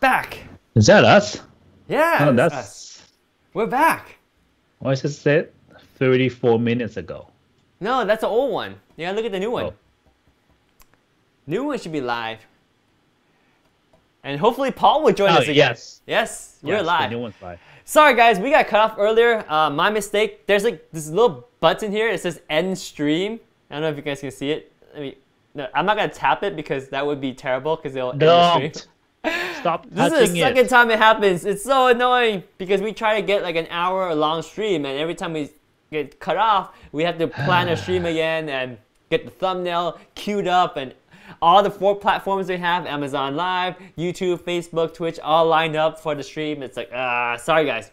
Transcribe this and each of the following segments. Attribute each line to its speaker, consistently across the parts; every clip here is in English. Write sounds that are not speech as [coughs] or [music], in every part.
Speaker 1: Back.
Speaker 2: Is that us?
Speaker 1: Yeah,
Speaker 2: Oh,
Speaker 1: it's
Speaker 2: that's.
Speaker 1: us. We're back.
Speaker 2: Why is it said 34 minutes ago?
Speaker 1: No, that's the old one. Yeah, look at the new one.
Speaker 2: Oh.
Speaker 1: New one should be live. And hopefully Paul will join
Speaker 2: Oh,
Speaker 1: us again.
Speaker 2: yes.
Speaker 1: Yes, we're
Speaker 2: Yes,
Speaker 1: live.
Speaker 2: new one's live.
Speaker 1: Sorry guys, we got cut off earlier. Uh, my mistake. There's like this little button here. It says end stream. I don't know if you guys can see it. I mean, no, I'm not gonna tap it because that would be terrible because it'll end the stream.
Speaker 2: Stop
Speaker 1: This is the second
Speaker 2: it.
Speaker 1: time it happens. It's so annoying because we try to get like an hour long stream, and every time we get cut off, we have to plan a stream [sighs] again and get the thumbnail queued up and all the four platforms they have Amazon Live, YouTube, Facebook, Twitch all lined up for the stream. It's like, ah, sorry guys.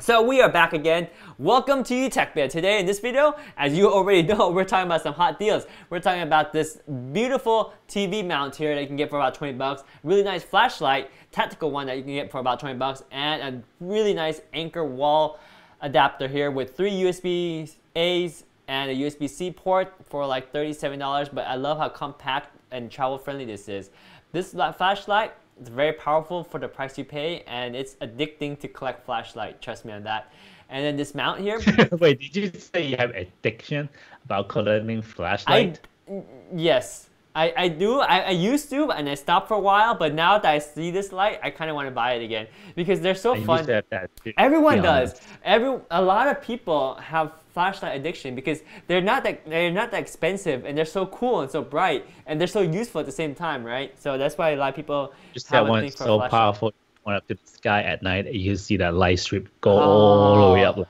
Speaker 1: So we are back again. Welcome to UTechPia. Today in this video, as you already [laughs] know, we're talking about some hot deals. We're talking about this beautiful TV mount here that you can get for about 20 bucks. Really nice flashlight, tactical one that you can get for about 20 bucks, and a really nice Anker wall adapter here with three USB A's and a USB-C port for like $37. But I love how compact and travel friendly this is. This flashlight it's very powerful for the price you pay, and it's addicting to collect flashlight. Trust me on that. And then this mount here, [laughs]
Speaker 2: Wait, did you say you have addiction about collecting flashlight?
Speaker 1: I yes, I, I do. I, I used to, and I stopped for a while. But now that I see this light, I kind of want to buy it again because they're so
Speaker 2: I
Speaker 1: fun.
Speaker 2: to have that too,
Speaker 1: Everyone does.
Speaker 2: honest.
Speaker 1: Every a lot of people have flashlight addiction because they're not that they're not that expensive and they're so cool and so bright and they're so useful at the same time, right? So that's why a lot of people
Speaker 2: Just
Speaker 1: have
Speaker 2: that one so powerful. Went up to the sky at night, and you see that light strip go ah, all the way up.
Speaker 1: Oh,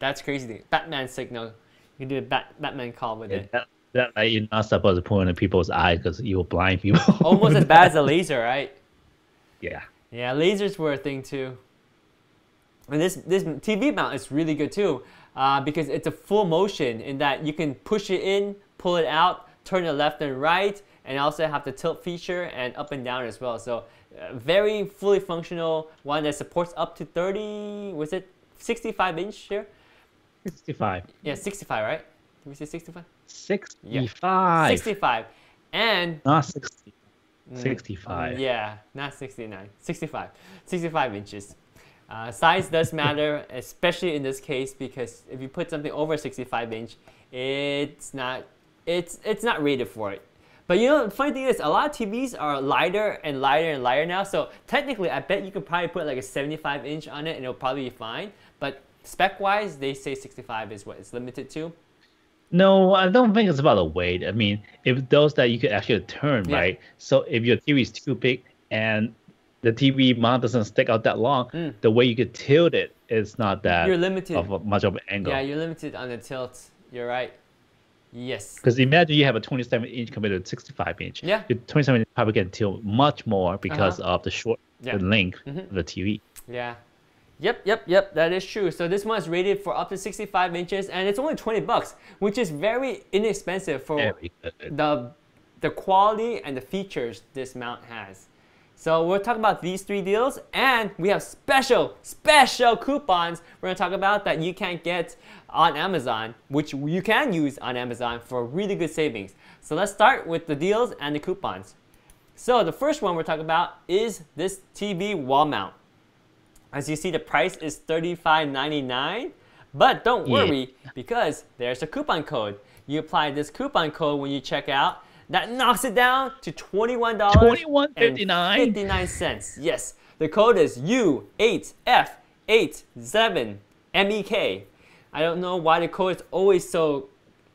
Speaker 1: That's crazy. Batman signal. You can do a bat, Batman call with it.
Speaker 2: That, that light you're not supposed to put in people's eyes because you will blind people.
Speaker 1: Almost as bad as a [laughs] laser, right?
Speaker 2: yeah.
Speaker 1: Yeah, lasers were a thing too. And this this TV mount is really good too, uh, because it's a full motion in that you can push it in, pull it out, turn it left and right, and also have the tilt feature and up and down as well. So uh, very fully functional one that supports up to 30. Was it 65 inch here?
Speaker 2: 65.
Speaker 1: Yeah, 65, right? Did we say 65?
Speaker 2: 65.
Speaker 1: 65, and
Speaker 2: Not 60.
Speaker 1: Mm,
Speaker 2: 65.
Speaker 1: Yeah, not 69. 65. 65 inches. Uh, size does matter, especially in this case, because if you put something over 65 inch, it's not it's it's not rated for it. But you know, the funny thing is, a lot of TVs are lighter and lighter and lighter now. So technically, I bet you could probably put like a 75 inch on it, and it'll probably be fine. But spec wise, they say 65 is what it's limited to.
Speaker 2: No, I don't think it's about the weight. I mean, if those that you could actually turn,
Speaker 1: Yeah.
Speaker 2: right? So if your TV is too big and the TV mount doesn't stick out that long,
Speaker 1: Mm.
Speaker 2: the way you could tilt it is not that
Speaker 1: You're limited.
Speaker 2: of a, much of an angle.
Speaker 1: Yeah, you're limited on the tilt. You're right. Yes.
Speaker 2: Because imagine you have a 27 inch compared to 65 inch.
Speaker 1: Yeah.
Speaker 2: Your 27 inch probably can tilt much more because of the short
Speaker 1: Yeah.
Speaker 2: the length
Speaker 1: Mhm.
Speaker 2: of the TV.
Speaker 1: Yeah. Yep, yep, yep, that is true. So this one is rated for up to 65 inches and it's only 20 bucks, which is very inexpensive for
Speaker 2: Very
Speaker 1: the the quality and the features this mount has. So we're talking about these three deals and we have special, special coupons we're gonna talk about that you can't get on Amazon, which you can use on Amazon for really good savings. So let's start with the deals and the coupons. So the first one we're talking about is this TV wall mount. As you see, the price is $35.99. But don't
Speaker 2: Yeah.
Speaker 1: worry, because there's a coupon code. You apply this coupon code when you check out. That knocks it down to $21.
Speaker 2: $21.59.
Speaker 1: 59 cents. Yes. The code is U8F87MEK. I don't know why the code is always so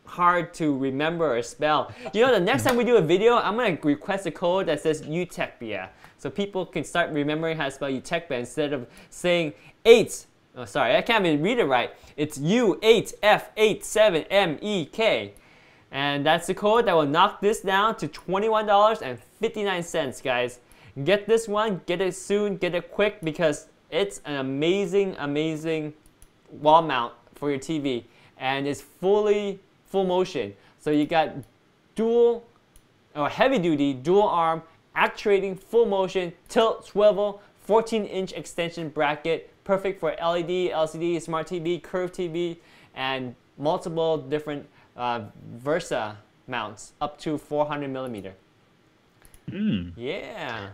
Speaker 1: hard to remember or spell. You know, the next time we do a video, I'm gonna request a code that says UTechPia, so people can start remembering how to spell UTechPia instead of saying eight. Oh, sorry, I can't even read it right. It's U8F87MEK. And that's the code that will knock this down to $21.59, guys. Get this one, get it soon, get it quick because it's an amazing, amazing wall mount for your TV and it's fully full motion. So you got dual or heavy duty dual arm actuating full motion tilt swivel 14 inch extension bracket perfect for LED, LCD, smart TV, curved TV and multiple different uh, VESA mounts up to 400 millimeter.
Speaker 2: Mm.
Speaker 1: Yeah.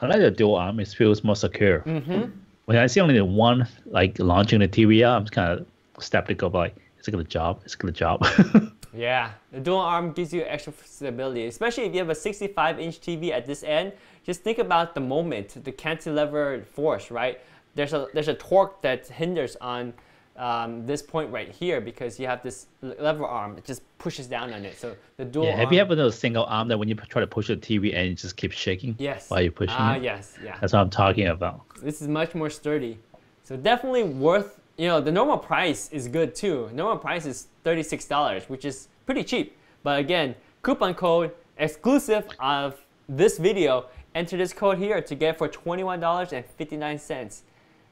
Speaker 2: I like the dual arm. It feels more secure.
Speaker 1: Mm-hmm.
Speaker 2: When I see only the one like launching the TV, out, I'm kind of skeptical. Like, it's a gonna job? It's a gonna job? [laughs]
Speaker 1: Yeah, the dual arm gives you extra stability, especially if you have a 65 inch TV at this end. Just think about the moment, the cantilever force, right? There's a there's a torque that hinders on um, this point right here because you have this lever arm. It just pushes down on it. So the dual.
Speaker 2: yeah. Have
Speaker 1: arm,
Speaker 2: you ever those single arm that when you try to push the TV and it just keeps shaking?
Speaker 1: Yes.
Speaker 2: While you're pushing
Speaker 1: Ah,
Speaker 2: it.
Speaker 1: yes, yeah.
Speaker 2: That's what I'm talking about.
Speaker 1: This is much more sturdy. So definitely worth, you know, the normal price is good too. Normal price is $36, which is pretty cheap. But again, coupon code exclusive of this video. Enter this code here to get for $21.59.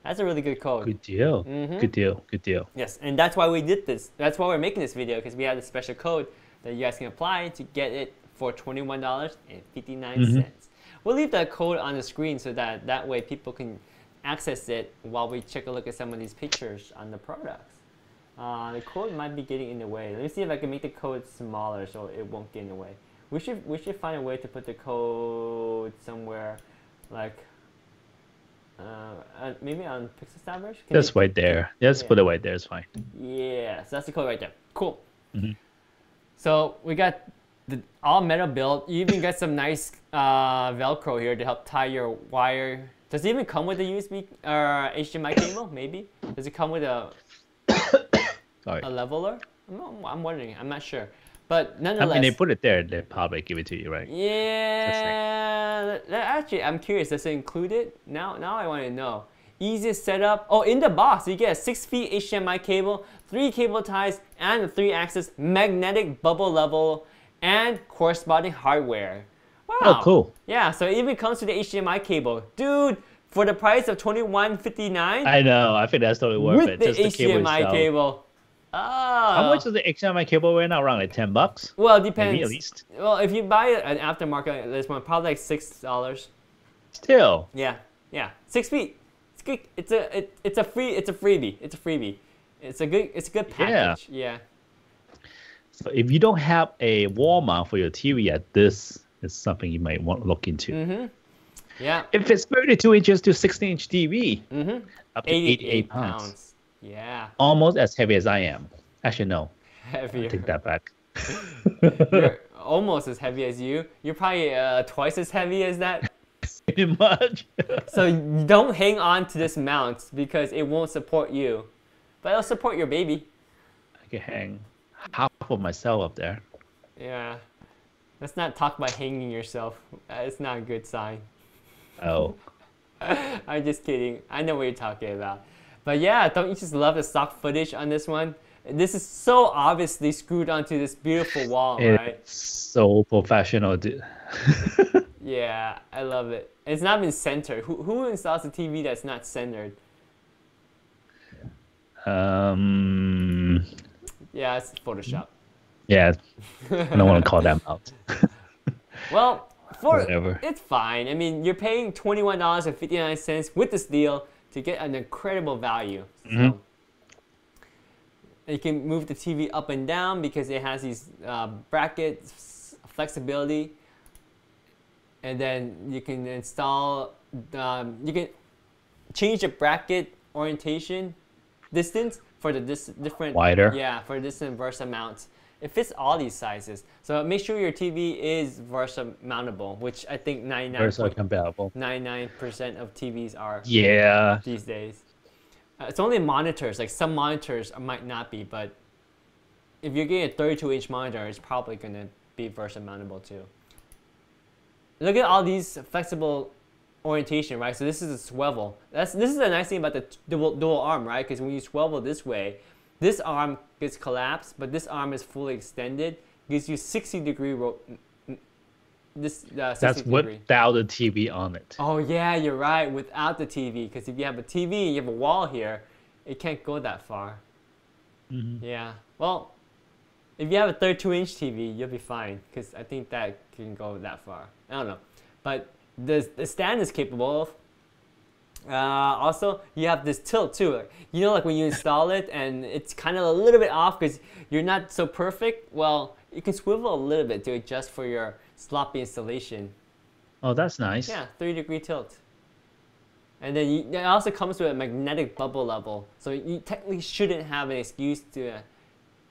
Speaker 1: That's a really good code.
Speaker 2: Good deal.
Speaker 1: Mm-hmm.
Speaker 2: Good deal. Good deal.
Speaker 1: Yes, and that's why we did this. That's why we're making this video because we have a special code that you guys can apply to get it for twenty-one dollars and fifty-nine cents. We'll leave that code on the screen so that that way people can access it while we take a look at some of these pictures on the products. Uh, the code might be getting in the way. Let me see if I can make the code smaller so it won't get in the way. We should we should find a way to put the code somewhere, like uh, uh, maybe on Pixel Can
Speaker 2: Just
Speaker 1: you-
Speaker 2: right there. Just
Speaker 1: Yeah.
Speaker 2: put it right there. It's fine.
Speaker 1: yeah, so that's the code right there. Cool.
Speaker 2: Mhm.
Speaker 1: So we got the all metal build. You even got some nice uh, Velcro here to help tie your wire. Does it even come with a USB or HDMI [coughs] cable? Maybe. Does it come with a, [coughs]
Speaker 2: Sorry.
Speaker 1: a leveler? I'm, not- I'm wondering. I'm not sure. But nonetheless, I
Speaker 2: mean, they put it there. They probably give it to you, right?
Speaker 1: Yeah, that- actually, I'm curious. Does it include it? Now, now I want to know. Easiest setup. Oh, in the box, you get a six feet HDMI cable, three cable ties, and a three-axis magnetic bubble level, and corresponding hardware. Oh, wow.
Speaker 2: Oh, cool.
Speaker 1: Yeah, so it even comes with the HDMI cable, dude. For the price of twenty-one fifty-nine,
Speaker 2: I know. I think that's totally worth
Speaker 1: with
Speaker 2: it.
Speaker 1: the
Speaker 2: Just the cable
Speaker 1: HDMI
Speaker 2: itself.
Speaker 1: cable. Oh.
Speaker 2: How much is the HDMI cable right now? Around like ten bucks.
Speaker 1: Well, it depends.
Speaker 2: Maybe at least.
Speaker 1: Well, if you buy an aftermarket, this one probably like six dollars.
Speaker 2: Still.
Speaker 1: Yeah, yeah, six feet. It's good. It's a it, it's a free it's a freebie. It's a freebie. It's a good it's a good package. Yeah. yeah.
Speaker 2: So if you don't have a wall mount for your TV yet, this is something you might want to look into.
Speaker 1: Mhm. Yeah.
Speaker 2: If it's 32 inches to 16 inch TV,
Speaker 1: mm-hmm.
Speaker 2: up to
Speaker 1: 88
Speaker 2: 88 pounds.
Speaker 1: Yeah.
Speaker 2: almost as heavy as I am. Actually, no,
Speaker 1: Heavier.
Speaker 2: take that back. [laughs]
Speaker 1: You're [laughs] almost as heavy as you. You're probably uh, twice as heavy as that. [laughs]
Speaker 2: Pretty much.
Speaker 1: So don't hang on to this mount because it won't support you, but it'll support your baby.
Speaker 2: I can hang half of myself up there.
Speaker 1: Yeah. Let's not talk about hanging yourself. It's not a good sign.
Speaker 2: Oh,
Speaker 1: I'm just kidding. I know what you're talking about. But yeah, don't you just love the stock footage on this one? This is so obviously screwed onto this beautiful wall, right?
Speaker 2: it's so professional. dude. [laughs]
Speaker 1: Yeah, I love it. It's not been centered. Who, who installs a TV that's not centered?
Speaker 2: um,
Speaker 1: Yeah, it's Photoshop.
Speaker 2: yeah, I don't want to call them [laughs] out.
Speaker 1: Well, for
Speaker 2: Whatever.
Speaker 1: it's fine. I mean, you're paying twenty one dollars and fifty nine cents with this deal to get an incredible value.
Speaker 2: Mm-hmm.
Speaker 1: So you can move the TV up and down because it has these uh, brackets flexibility, and then you can install. Um, you can change the bracket orientation distance for the dis- different
Speaker 2: Wider.
Speaker 1: Yeah, for different VESA mounts. It fits all these sizes. So make sure your TV is VESA mountable, which I think
Speaker 2: VESA
Speaker 1: 99.99% of TVs are
Speaker 2: Yeah,
Speaker 1: these days. Uh, it's only monitors, like some monitors might not be, but if you're getting a 32 inch monitor, it's probably going to be VESA mountable too. Look at all these flexible orientation, right? So this is a swivel. That's this is the nice thing about the dual, dual arm, right? Because when you swivel this way, this arm gets collapsed, but this arm is fully extended. Gives you 60 degree ro- n- n- this uh,
Speaker 2: that's
Speaker 1: degree.
Speaker 2: without the TV on it.
Speaker 1: Oh yeah, you're right. Without the TV, because if you have a TV, you have a wall here, it can't go that far. Yeah. Well, if you have a 32-inch TV, you'll be fine, because I think that can go that far. I don't know, but the the stand is capable of. Uh, also, you have this tilt too. Like, you know, like when you install it and it's kind of a little bit off because you're not so perfect. Well, you can swivel a little bit to adjust for your sloppy installation.
Speaker 2: Oh, that's nice.
Speaker 1: Yeah, three degree tilt. And then you, it also comes with a magnetic bubble level. So you technically shouldn't have an excuse to uh,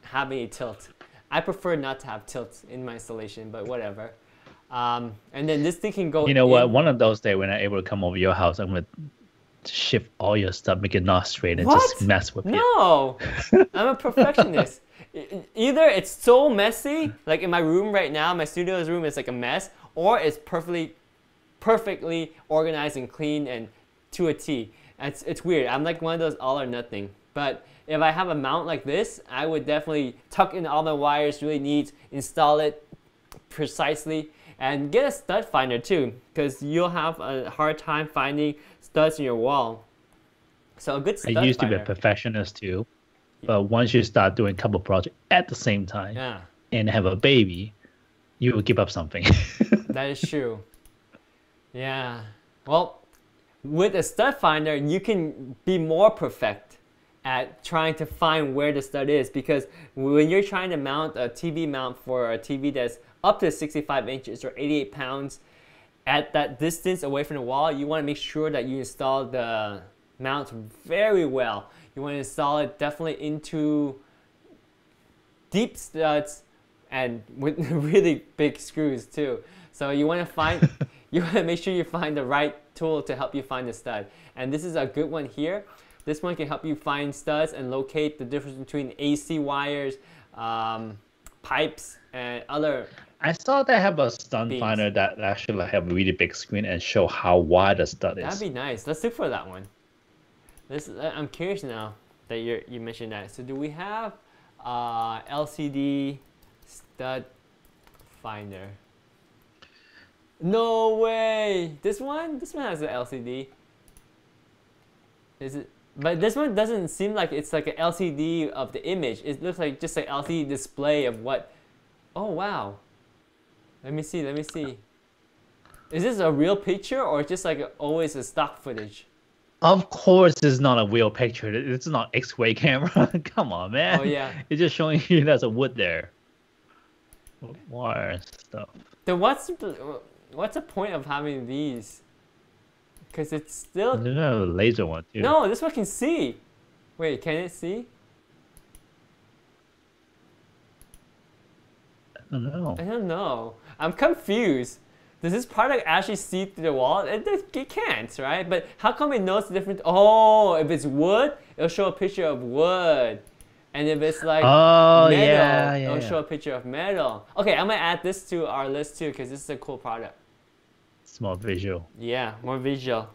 Speaker 1: have any tilt. I prefer not to have tilt in my installation, but whatever. Um, and then this thing can go.
Speaker 2: You know what? One of those days when I'm able to come over your house, I'm gonna shift all your stuff, make it not straight, and
Speaker 1: What?
Speaker 2: just mess with it.
Speaker 1: No, I'm a perfectionist. [laughs] Either it's so messy, like in my room right now, my studio's room is like a mess, or it's perfectly, perfectly organized and clean and to a T. It's it's weird. I'm like one of those all or nothing. But if I have a mount like this, I would definitely tuck in all my wires really neat, install it precisely, and get a stud finder too, because you'll have a hard time finding studs in your wall. So a good stud
Speaker 2: I used to be a perfectionist too, but once you start doing a couple projects at the same time
Speaker 1: Yeah,
Speaker 2: and have a baby, you will give up something. [laughs]
Speaker 1: that is true. Yeah. Well, with a stud finder, you can be more perfect at trying to find where the stud is because when you're trying to mount a TV mount for a TV that's up to 65 inches or 88 pounds at that distance away from the wall, you want to make sure that you install the mount very well. You want to install it definitely into deep studs and with [laughs] really big screws too. So you want to find, [laughs] you want to make sure you find the right tool to help you find the stud. And this is a good one here. This one can help you find studs and locate the difference between AC wires, um, pipes, and other.
Speaker 2: I saw they have a stun
Speaker 1: Beams.
Speaker 2: finder that actually like have a really big screen and show how wide the stud is.
Speaker 1: That'd be nice. Let's look for that one. This I'm curious now that you you mentioned that. So do we have uh, LCD stud finder? No way! This one, this one has an LCD. Is it? But this one doesn't seem like it's like an LCD of the image. It looks like just an LCD display of what. Oh wow! Let me see. Let me see. Is this a real picture or just like always a stock footage?
Speaker 2: Of course, it's not a real picture. It's not X-ray [laughs] camera. Come on, man.
Speaker 1: Oh, yeah.
Speaker 2: It's just showing you there's a wood there. Wire stuff.
Speaker 1: Then what's the, what's the point of having these? Because it's still
Speaker 2: There's a laser one too.
Speaker 1: no. This one can see. Wait, can it see?
Speaker 2: I don't know.
Speaker 1: I don't know. I'm confused. Does this product actually see through the wall? It, it, can't, right? But how come it knows the difference? Oh, if it's wood, it'll show a picture of wood. And if it's like
Speaker 2: Oh
Speaker 1: metal,
Speaker 2: yeah, yeah.
Speaker 1: it'll
Speaker 2: yeah.
Speaker 1: show a picture of metal. Okay, I'm gonna add this to our list too because this is a cool product.
Speaker 2: It's more visual.
Speaker 1: Yeah, more visual.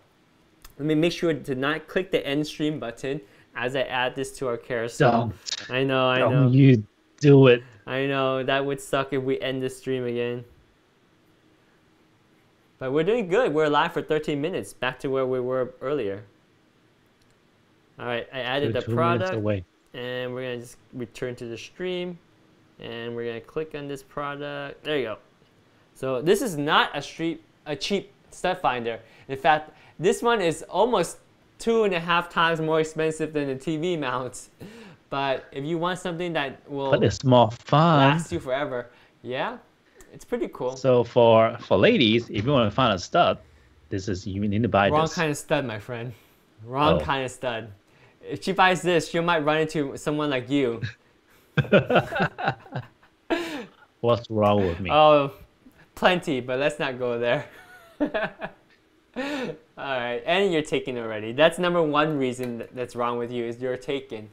Speaker 1: Let me make sure to not click the end stream button as I add this to our carousel.
Speaker 2: Don't,
Speaker 1: I know, I know.
Speaker 2: don't you do it.
Speaker 1: I know that would suck if we end the stream again. But we're doing good. We're live for 13 minutes, back to where we were earlier. All right, I added the product,
Speaker 2: away.
Speaker 1: and we're gonna just return to the stream, and we're gonna click on this product. There you go. So this is not a street, a cheap step finder. In fact, this one is almost two and a half times more expensive than the TV mounts. [laughs] But if you want something that will
Speaker 2: But it's more fun.
Speaker 1: last you forever. Yeah, it's pretty cool.
Speaker 2: So for for ladies, if you want to find a stud, this is you need to buy
Speaker 1: Wrong
Speaker 2: this.
Speaker 1: kind of stud, my friend. Wrong
Speaker 2: Oh.
Speaker 1: kind of stud. If she buys this, she might run into someone like you. [laughs]
Speaker 2: What's wrong with me?
Speaker 1: Oh, plenty, but let's not go there. [laughs] All right, and you're taken already. That's number one reason that's wrong with you is you're taken.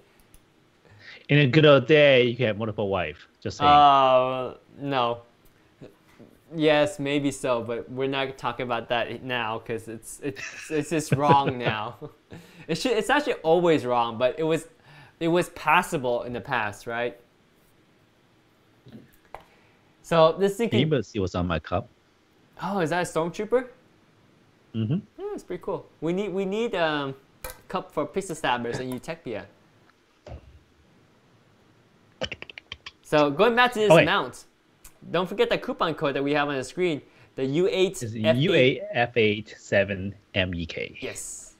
Speaker 2: In a good old day, you can have multiple wife. Just saying.
Speaker 1: Oh no. Yes, maybe so, but we're not talking about that now because it's it's it's just wrong [laughs] now. [laughs] It should it's actually always wrong, but it was it was passable in the past, right? So this thing
Speaker 2: can you
Speaker 1: can,
Speaker 2: even see what's on my cup?
Speaker 1: oh is that a stormtrooper?
Speaker 2: Mm-hmm.
Speaker 1: Yeah, it's pretty cool. We need we need um cup for pizza stabbers and Utopia. So going back to this
Speaker 2: Okay.
Speaker 1: mount, don't forget the coupon code that we have on the screen. The U8
Speaker 2: It's
Speaker 1: F8.
Speaker 2: UAF87MEK.
Speaker 1: Yes.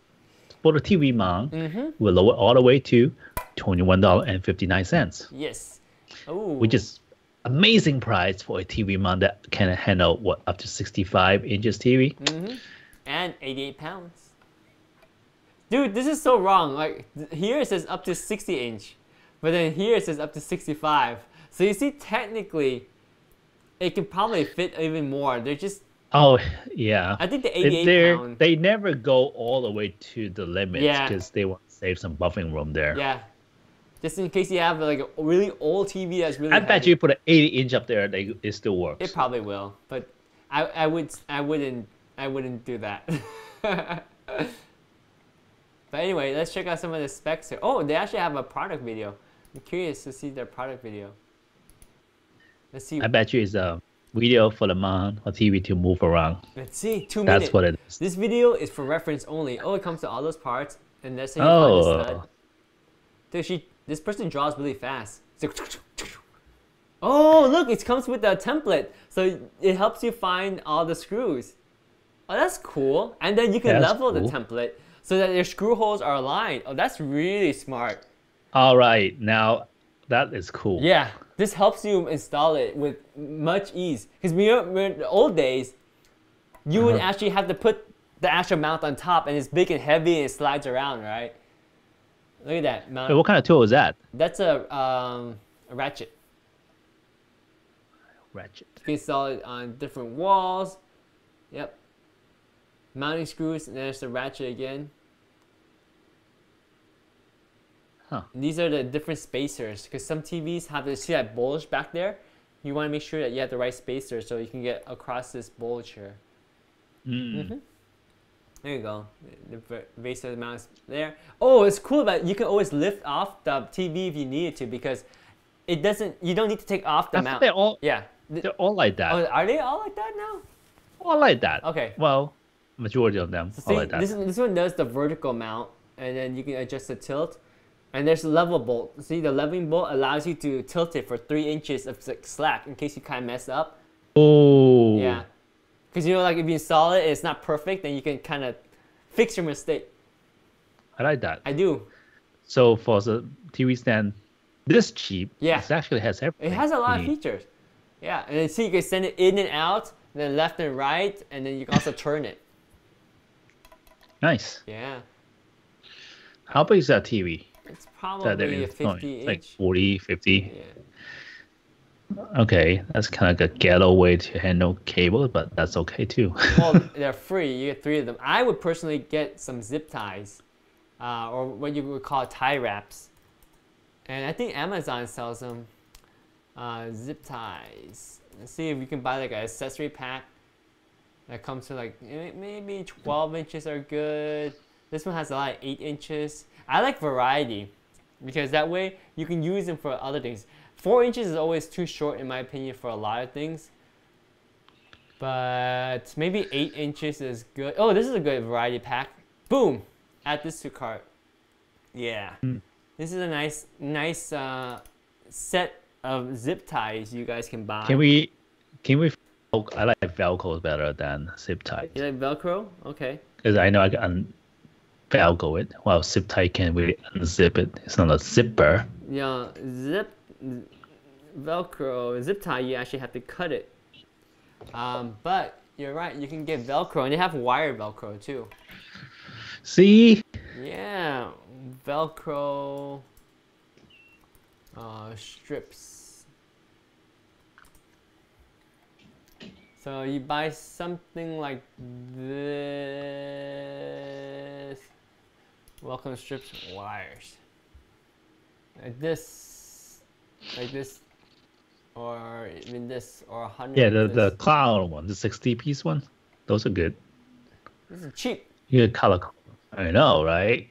Speaker 2: For the TV mount,
Speaker 1: Mm-hmm.
Speaker 2: we lower all the way to $21.59,
Speaker 1: Yes. Oh.
Speaker 2: which is amazing price for a TV mount that can handle what up to 65 inches TV.
Speaker 1: Mm-hmm. And 88 pounds. Dude, this is so wrong. Like here it says up to 60 inch, but then here it says up to 65. So you see, technically, it could probably fit even more. They're just,
Speaker 2: Oh yeah.
Speaker 1: I think the
Speaker 2: They-
Speaker 1: 88
Speaker 2: they're-
Speaker 1: pound.
Speaker 2: They never go all the way to the limit
Speaker 1: Yeah.
Speaker 2: because they want to save some buffing room there.
Speaker 1: Yeah. Just in case you have like a really old TV that's really.
Speaker 2: I bet you put an 80 inch up there, they, it still works.
Speaker 1: It probably will, but I, I would I wouldn't I wouldn't do that. [laughs] but anyway, let's check out some of the specs here. Oh, they actually have a product video. I'm curious to see their product video. Let's see.
Speaker 2: I bet you it's a video for the man or TV to move around.
Speaker 1: Let's see. Two minutes.
Speaker 2: That's what it is.
Speaker 1: This video is for reference only. Oh, it comes to all those parts, and that's how you find the
Speaker 2: Oh.
Speaker 1: stud. Dude, she, this person draws really fast. Like, oh, look, it comes with a template, so it helps you find all the screws. Oh, that's cool. And then you can
Speaker 2: That's
Speaker 1: level the template so that your screw holes are aligned. Oh, that's really smart.
Speaker 2: All right, now that is cool.
Speaker 1: Yeah, this helps you install it with much ease. Because in the old days, you would
Speaker 2: Uh-huh.
Speaker 1: actually have to put the actual mount on top, and it's big and heavy, and it slides around, right? Look at that mount.
Speaker 2: Wait, what kind of tool is that?
Speaker 1: That's a um, a ratchet.
Speaker 2: Ratchet.
Speaker 1: You can install it on different walls. Yep. Mounting screws, and there's the ratchet again.
Speaker 2: Huh.
Speaker 1: These are the different spacers because some TVs have this see that bulge back there. You want to make sure that you have the right spacer so you can get across this bulge here.
Speaker 2: Mm.
Speaker 1: There you go. The v- base of the mount is there. Oh, it's cool that you can always lift off the TV if you needed to because it doesn't. You don't need to take off the
Speaker 2: I
Speaker 1: mount.
Speaker 2: they're all
Speaker 1: Yeah.
Speaker 2: They're all like that.
Speaker 1: Oh, are they all like that now?
Speaker 2: all like that.
Speaker 1: Okay.
Speaker 2: Well, majority of them
Speaker 1: So
Speaker 2: all
Speaker 1: see,
Speaker 2: like that.
Speaker 1: this, this one does the vertical mount, and then you can adjust the tilt. And there's a level bolt. See, the leveling bolt allows you to tilt it for three inches of slack in case you kind of mess up.
Speaker 2: oh.
Speaker 1: Yeah. Because you know, like if you install it and it's not perfect, then you can kind of fix your mistake.
Speaker 2: I like that.
Speaker 1: I do.
Speaker 2: So for the TV stand, this cheap,
Speaker 1: Yeah.
Speaker 2: it actually has everything.
Speaker 1: It has a lot of features. Yeah, and then see, you can send it in and out, then left and right, and then you can also turn it.
Speaker 2: Nice.
Speaker 1: Yeah.
Speaker 2: How big is that TV?
Speaker 1: It's
Speaker 2: That there
Speaker 1: probably a
Speaker 2: is? Oh,
Speaker 1: 50
Speaker 2: like
Speaker 1: inch.
Speaker 2: 40, 50.
Speaker 1: Yeah.
Speaker 2: Okay, that's kind of like a ghetto way to handle cable, but that's okay too. [laughs]
Speaker 1: well, they're free. You get three of them. I would personally get some zip ties, uh, or what you would call tie wraps. And I think Amazon sells them. Uh, zip ties. Let's see if you can buy like an accessory pack that comes to like maybe 12 inches are good. This one has a lot of 8 inches. I like variety because that way you can use them for other things. 4 inches is always too short in my opinion for a lot of things but maybe eight inches is good. Oh, this is a good variety pack. Boom! Add this to cart. Yeah, this is a nice, nice uh, set of zip ties you guys can buy.
Speaker 2: can we, can we? I like Velcro better than zip tie
Speaker 1: You like Velcro? Okay.
Speaker 2: because I know I can Velcro it, while zip tie can really unzip it. It's not a zipper.
Speaker 1: Yeah, zip, Velcro, zip tie. You actually have to cut it. Um, but you're right. You can get Velcro, and they have wire Velcro too.
Speaker 2: See,
Speaker 1: Yeah, Velcro uh, strips. So you buy something like this. Welcome strips wires. Like this, like this, or even this, or a hundred.
Speaker 2: yeah, the the cloud one, the 60 piece one, those are good.
Speaker 1: This is cheap.
Speaker 2: You get color. Code. I know, right?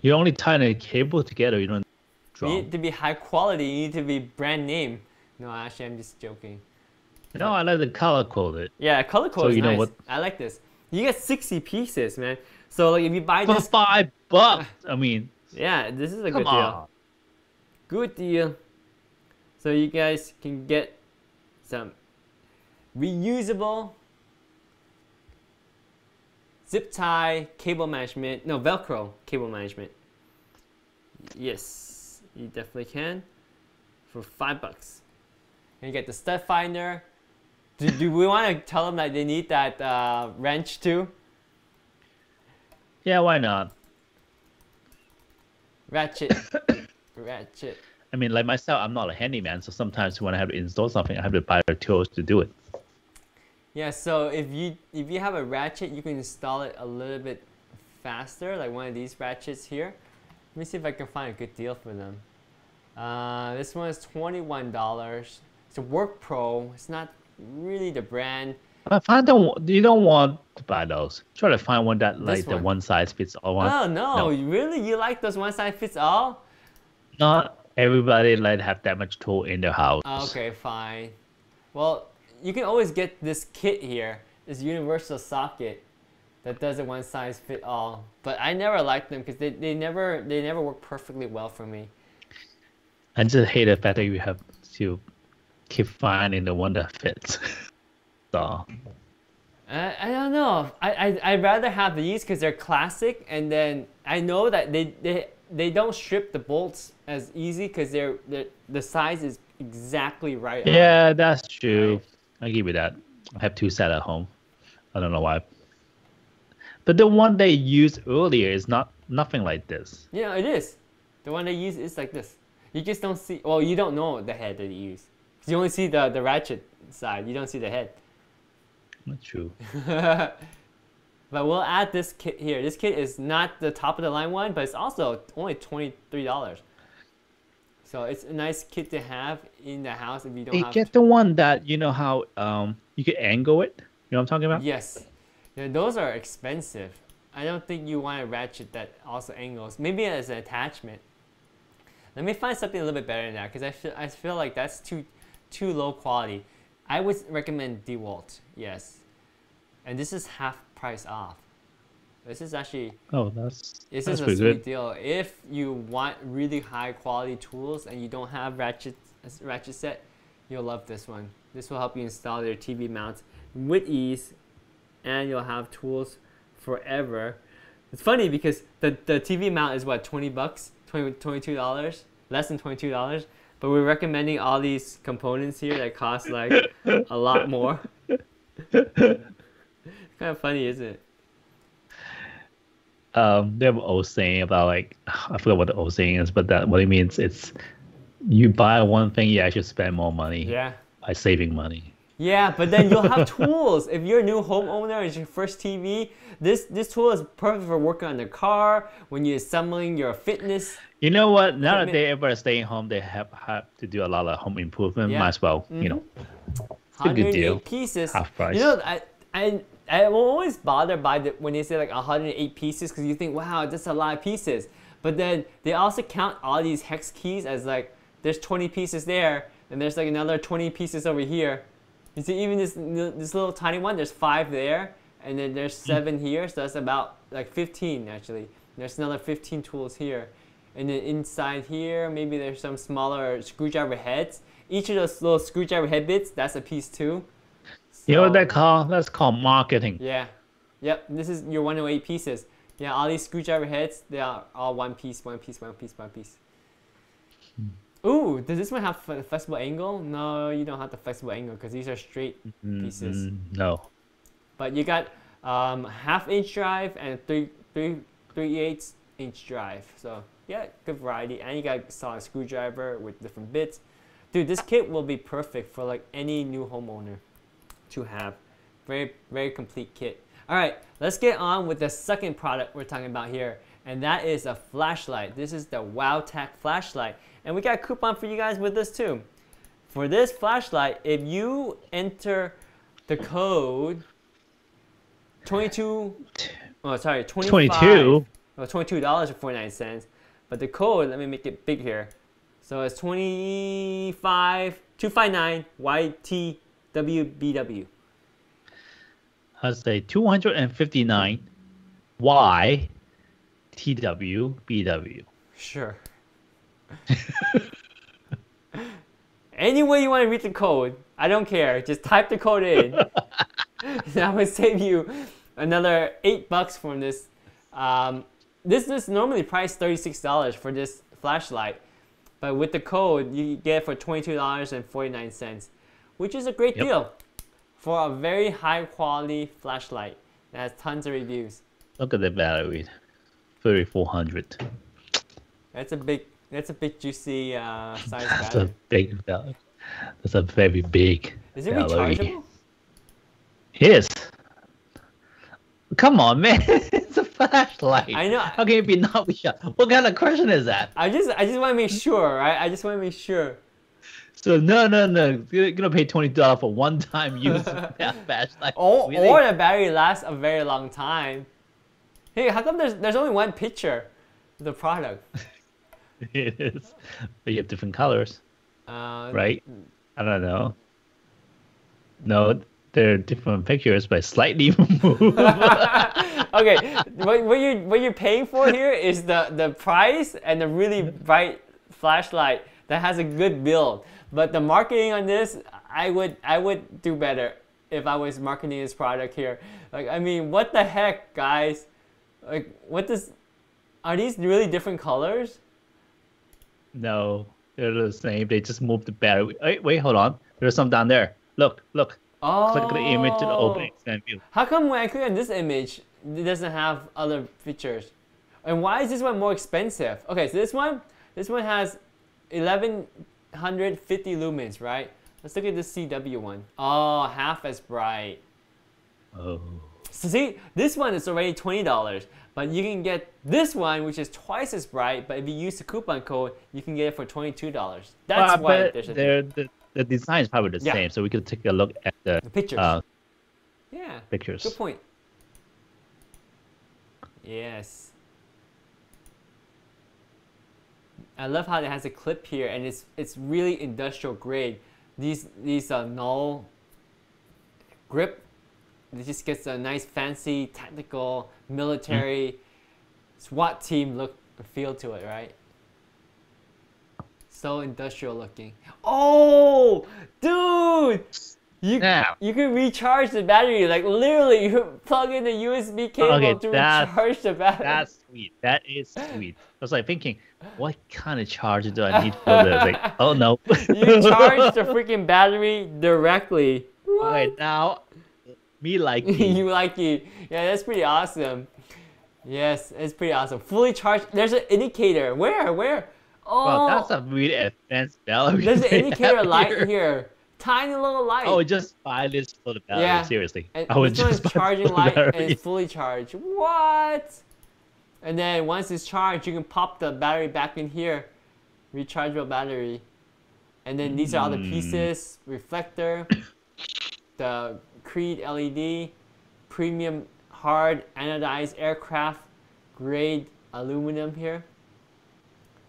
Speaker 2: You only tie the cable together. You don't
Speaker 1: You need to be high quality. You need to be brand name. No, actually, I'm just joking.
Speaker 2: No, I like the color coded.
Speaker 1: Yeah, color code
Speaker 2: So
Speaker 1: is
Speaker 2: you know what-
Speaker 1: I like this. You get 60 pieces, man. So like if you buy
Speaker 2: For
Speaker 1: this,
Speaker 2: five bucks. I mean, [laughs]
Speaker 1: yeah, this is a good deal.
Speaker 2: on.
Speaker 1: Good deal. So you guys can get some reusable zip tie cable management. No, Velcro cable management. Yes, you definitely can for five bucks. And you get the stud finder. Do, do we want to tell them that they need that uh, wrench too?
Speaker 2: Yeah, why not?
Speaker 1: Ratchet. [coughs] Ratchet.
Speaker 2: I mean, like myself, I'm not a handyman, so sometimes when I have to install something, I have to buy the tools to do it.
Speaker 1: Yeah, so if you if you have a ratchet, you can install it a little bit faster, like one of these ratchets here. Let me see if I can find a good deal for them. Uh, this one is twenty-one dollars. It's a Work Pro. It's not really the brand.
Speaker 2: I don't, you don't want to buy those. Try to find one that like the
Speaker 1: one.
Speaker 2: one size fits all one.
Speaker 1: Oh no,
Speaker 2: No.
Speaker 1: really? You like those one size fits all?
Speaker 2: Not everybody like have that much tool in their house.
Speaker 1: Okay, fine. Well, you can always get this kit here, this universal socket that does a one size fit all. But I never liked them because they, they never they never work perfectly well for me.
Speaker 2: I just hate the fact that you have to keep finding the one that fits. [laughs]
Speaker 1: I, I don't know. I, I I'd rather have these because they're classic, and then I know that they they they don't strip the bolts as easy because they're, they're the size is exactly right. on.
Speaker 2: yeah, that's true.
Speaker 1: Right.
Speaker 2: I give you that. I have two set at home. I don't know why. But the one they used earlier is not nothing like this.
Speaker 1: Yeah, it is. The one they use is like this. You just don't see. Well, you don't know the head that you use. you only see the the ratchet side. You don't see the head.
Speaker 2: Not true. [laughs]
Speaker 1: But we'll add this kit here. This kit is not the top of the line one, but it's also only twenty three dollars. So it's a nice kit to have in the house if you don't
Speaker 2: Hey, get the one that you know how um you can angle it. You know what I'm talking about?
Speaker 1: Yes, yeah, those are expensive. I don't think you want a ratchet that also angles. Maybe as an attachment. Let me find something a little bit better than that because I feel I feel like that's too too low quality. I would recommend DeWalt. Yes, and this is half price off. This is actually
Speaker 2: Oh, that's
Speaker 1: this
Speaker 2: that's
Speaker 1: is a sweet
Speaker 2: good.
Speaker 1: deal. If you want really high quality tools and you don't have ratchet ratchet set, you'll love this one. This will help you install your TV mounts with ease, and you'll have tools forever. It's funny because the, the TV mount is what 20 bucks, 20 22 dollars, less than 22 dollars. But we're recommending all these components here that cost like a lot more. [laughs] kind of funny, isn't it?
Speaker 2: Um, they have an old saying about like I forgot what the old saying is, but that what it means it's you buy one thing, you actually spend more money
Speaker 1: Yeah.
Speaker 2: by saving money.
Speaker 1: Yeah, but then you'll have [laughs] tools. If you're a new homeowner, it's your first TV. This this tool is perfect for working on the car when you're assembling your fitness.
Speaker 2: You know what? Now that they everybody staying home, they have have to do a lot of home improvement.
Speaker 1: Yeah. Mm-hmm.
Speaker 2: Might as well, you know. A good
Speaker 1: 108 pieces.
Speaker 2: Half price.
Speaker 1: You know, I I I'm always bothered by the when they say like 108 pieces because you think, wow, that's a lot of pieces. But then they also count all these hex keys as like there's 20 pieces there, and there's like another 20 pieces over here. You see, even this this little tiny one, there's five there, and then there's hmm. seven here, so that's about like 15 actually. There's another 15 tools here, and then inside here, maybe there's some smaller screwdriver heads. Each of those little screwdriver head bits, that's a piece too.
Speaker 2: You know what
Speaker 1: So-
Speaker 2: that called? That's called marketing.
Speaker 1: yeah. Yep. This is your 108 pieces. Yeah, all these screwdriver heads, they are all one piece, one piece, one piece, one piece. Ooh, does this one have a flexible angle? No, you don't have the flexible angle because these are straight pieces.
Speaker 2: Mm, no.
Speaker 1: But you got um, half inch drive and three, three, three eighths inch drive. So yeah, good variety. And you got solid screwdriver with different bits. Dude, this kit will be perfect for like any new homeowner to have. Very, very complete kit. All right, let's get on with the second product we're talking about here, and that is a flashlight. This is the Wowtac flashlight, and we got a coupon for you guys with this too. For this flashlight, if you enter the code 22, oh sorry, 25,
Speaker 2: 22.
Speaker 1: well, twenty-two dollars and forty-nine cents. But the code, let me make it big here. So it's twenty-five two five nine YTWBW.
Speaker 2: I say 259 Y T W B W.
Speaker 1: Sure. [laughs] Any way you want to read the code, I don't care. Just type the code in. [laughs] that would save you another eight bucks from this. Um, this is normally priced thirty-six dollars for this flashlight, but with the code you get for twenty-two dollars and forty-nine cents, which is a great
Speaker 2: Yep.
Speaker 1: deal for a very high quality flashlight that has tons of reviews.
Speaker 2: Look at the battery, 3400.
Speaker 1: That's a big, that's a big juicy uh, [laughs] size
Speaker 2: That's a big battery. That's a very big
Speaker 1: Is it
Speaker 2: battery.
Speaker 1: rechargeable?
Speaker 2: Yes. Come on, man. [laughs] it's a flashlight.
Speaker 1: I know.
Speaker 2: How can it be not rechargeable? [laughs] What kind of question is that?
Speaker 1: I just, I just want to make sure, right? I just want to make sure.
Speaker 2: So no, no, no. You're gonna pay twenty dollars for one time use of [laughs] that flashlight.
Speaker 1: Or,
Speaker 2: Really?
Speaker 1: or the battery lasts a very long time. Hey, how come there's there's only one picture of the product?
Speaker 2: it is. But you have different colors,
Speaker 1: Uh,
Speaker 2: right? I don't know. No, they're different pictures, but slightly [laughs] removed. [laughs]
Speaker 1: okay, what, what you what you're paying for here is the the price and the really bright flashlight that has a good build. But the marketing on this, I would I would do better if I was marketing this product here. Like I mean, what the heck, guys? Like what does are these really different colors?
Speaker 2: no, they're the same. They just moved the battery. Wait, wait, hold on. There's some down there. Look, look.
Speaker 1: Oh.
Speaker 2: Click the image to open oh. expand view.
Speaker 1: How come when I click on this image, it doesn't have other features? And why is this one more expensive? Okay, so this one, this one has 1150 lumens, right? Let's look at this CW one. Oh, half as bright.
Speaker 2: Oh.
Speaker 1: So see, this one is already $20, but you can get this one, which is twice as bright, but if you use the coupon code, you can get it for $22. That's why there's a
Speaker 2: the, design is probably the
Speaker 1: Yeah.
Speaker 2: same, so we could take a look at the,
Speaker 1: the pictures.
Speaker 2: uh,
Speaker 1: yeah.
Speaker 2: pictures.
Speaker 1: Good point. Yes. I love how it has a clip here, and it's it's really industrial grade. These these uh, knurl grip. It just gets a nice, fancy, technical, military SWAT team look feel to it, right? So industrial looking. Oh, dude! You
Speaker 2: Now.
Speaker 1: you can recharge the battery. Like literally, you plug in the USB cable
Speaker 2: Okay,
Speaker 1: to
Speaker 2: that-
Speaker 1: recharge the battery.
Speaker 2: That's sweet. That is sweet. I was like thinking, what kind of charger do I need for this? Like, [laughs] oh no.
Speaker 1: you charge the [laughs] freaking battery directly.
Speaker 2: Okay, now, me like [laughs] you.
Speaker 1: you like it. Yeah, that's pretty awesome. Yes, it's pretty awesome. Fully charged. There's an indicator. Where? Where? Oh,
Speaker 2: Well, that's a really advanced battery.
Speaker 1: there's an
Speaker 2: they
Speaker 1: indicator
Speaker 2: have
Speaker 1: light
Speaker 2: here.
Speaker 1: here. Tiny little light.
Speaker 2: Oh, just buy this for the battery.
Speaker 1: Yeah.
Speaker 2: Seriously.
Speaker 1: And
Speaker 2: I would
Speaker 1: this one is
Speaker 2: just [laughs] buy
Speaker 1: charging light and it's fully charged. What? And then once it's charged, you can pop the battery back in here, rechargeable battery. And then these are all the
Speaker 2: Hmm.
Speaker 1: pieces: reflector, [coughs] the Cree LED, premium hard anodized aircraft grade aluminum here,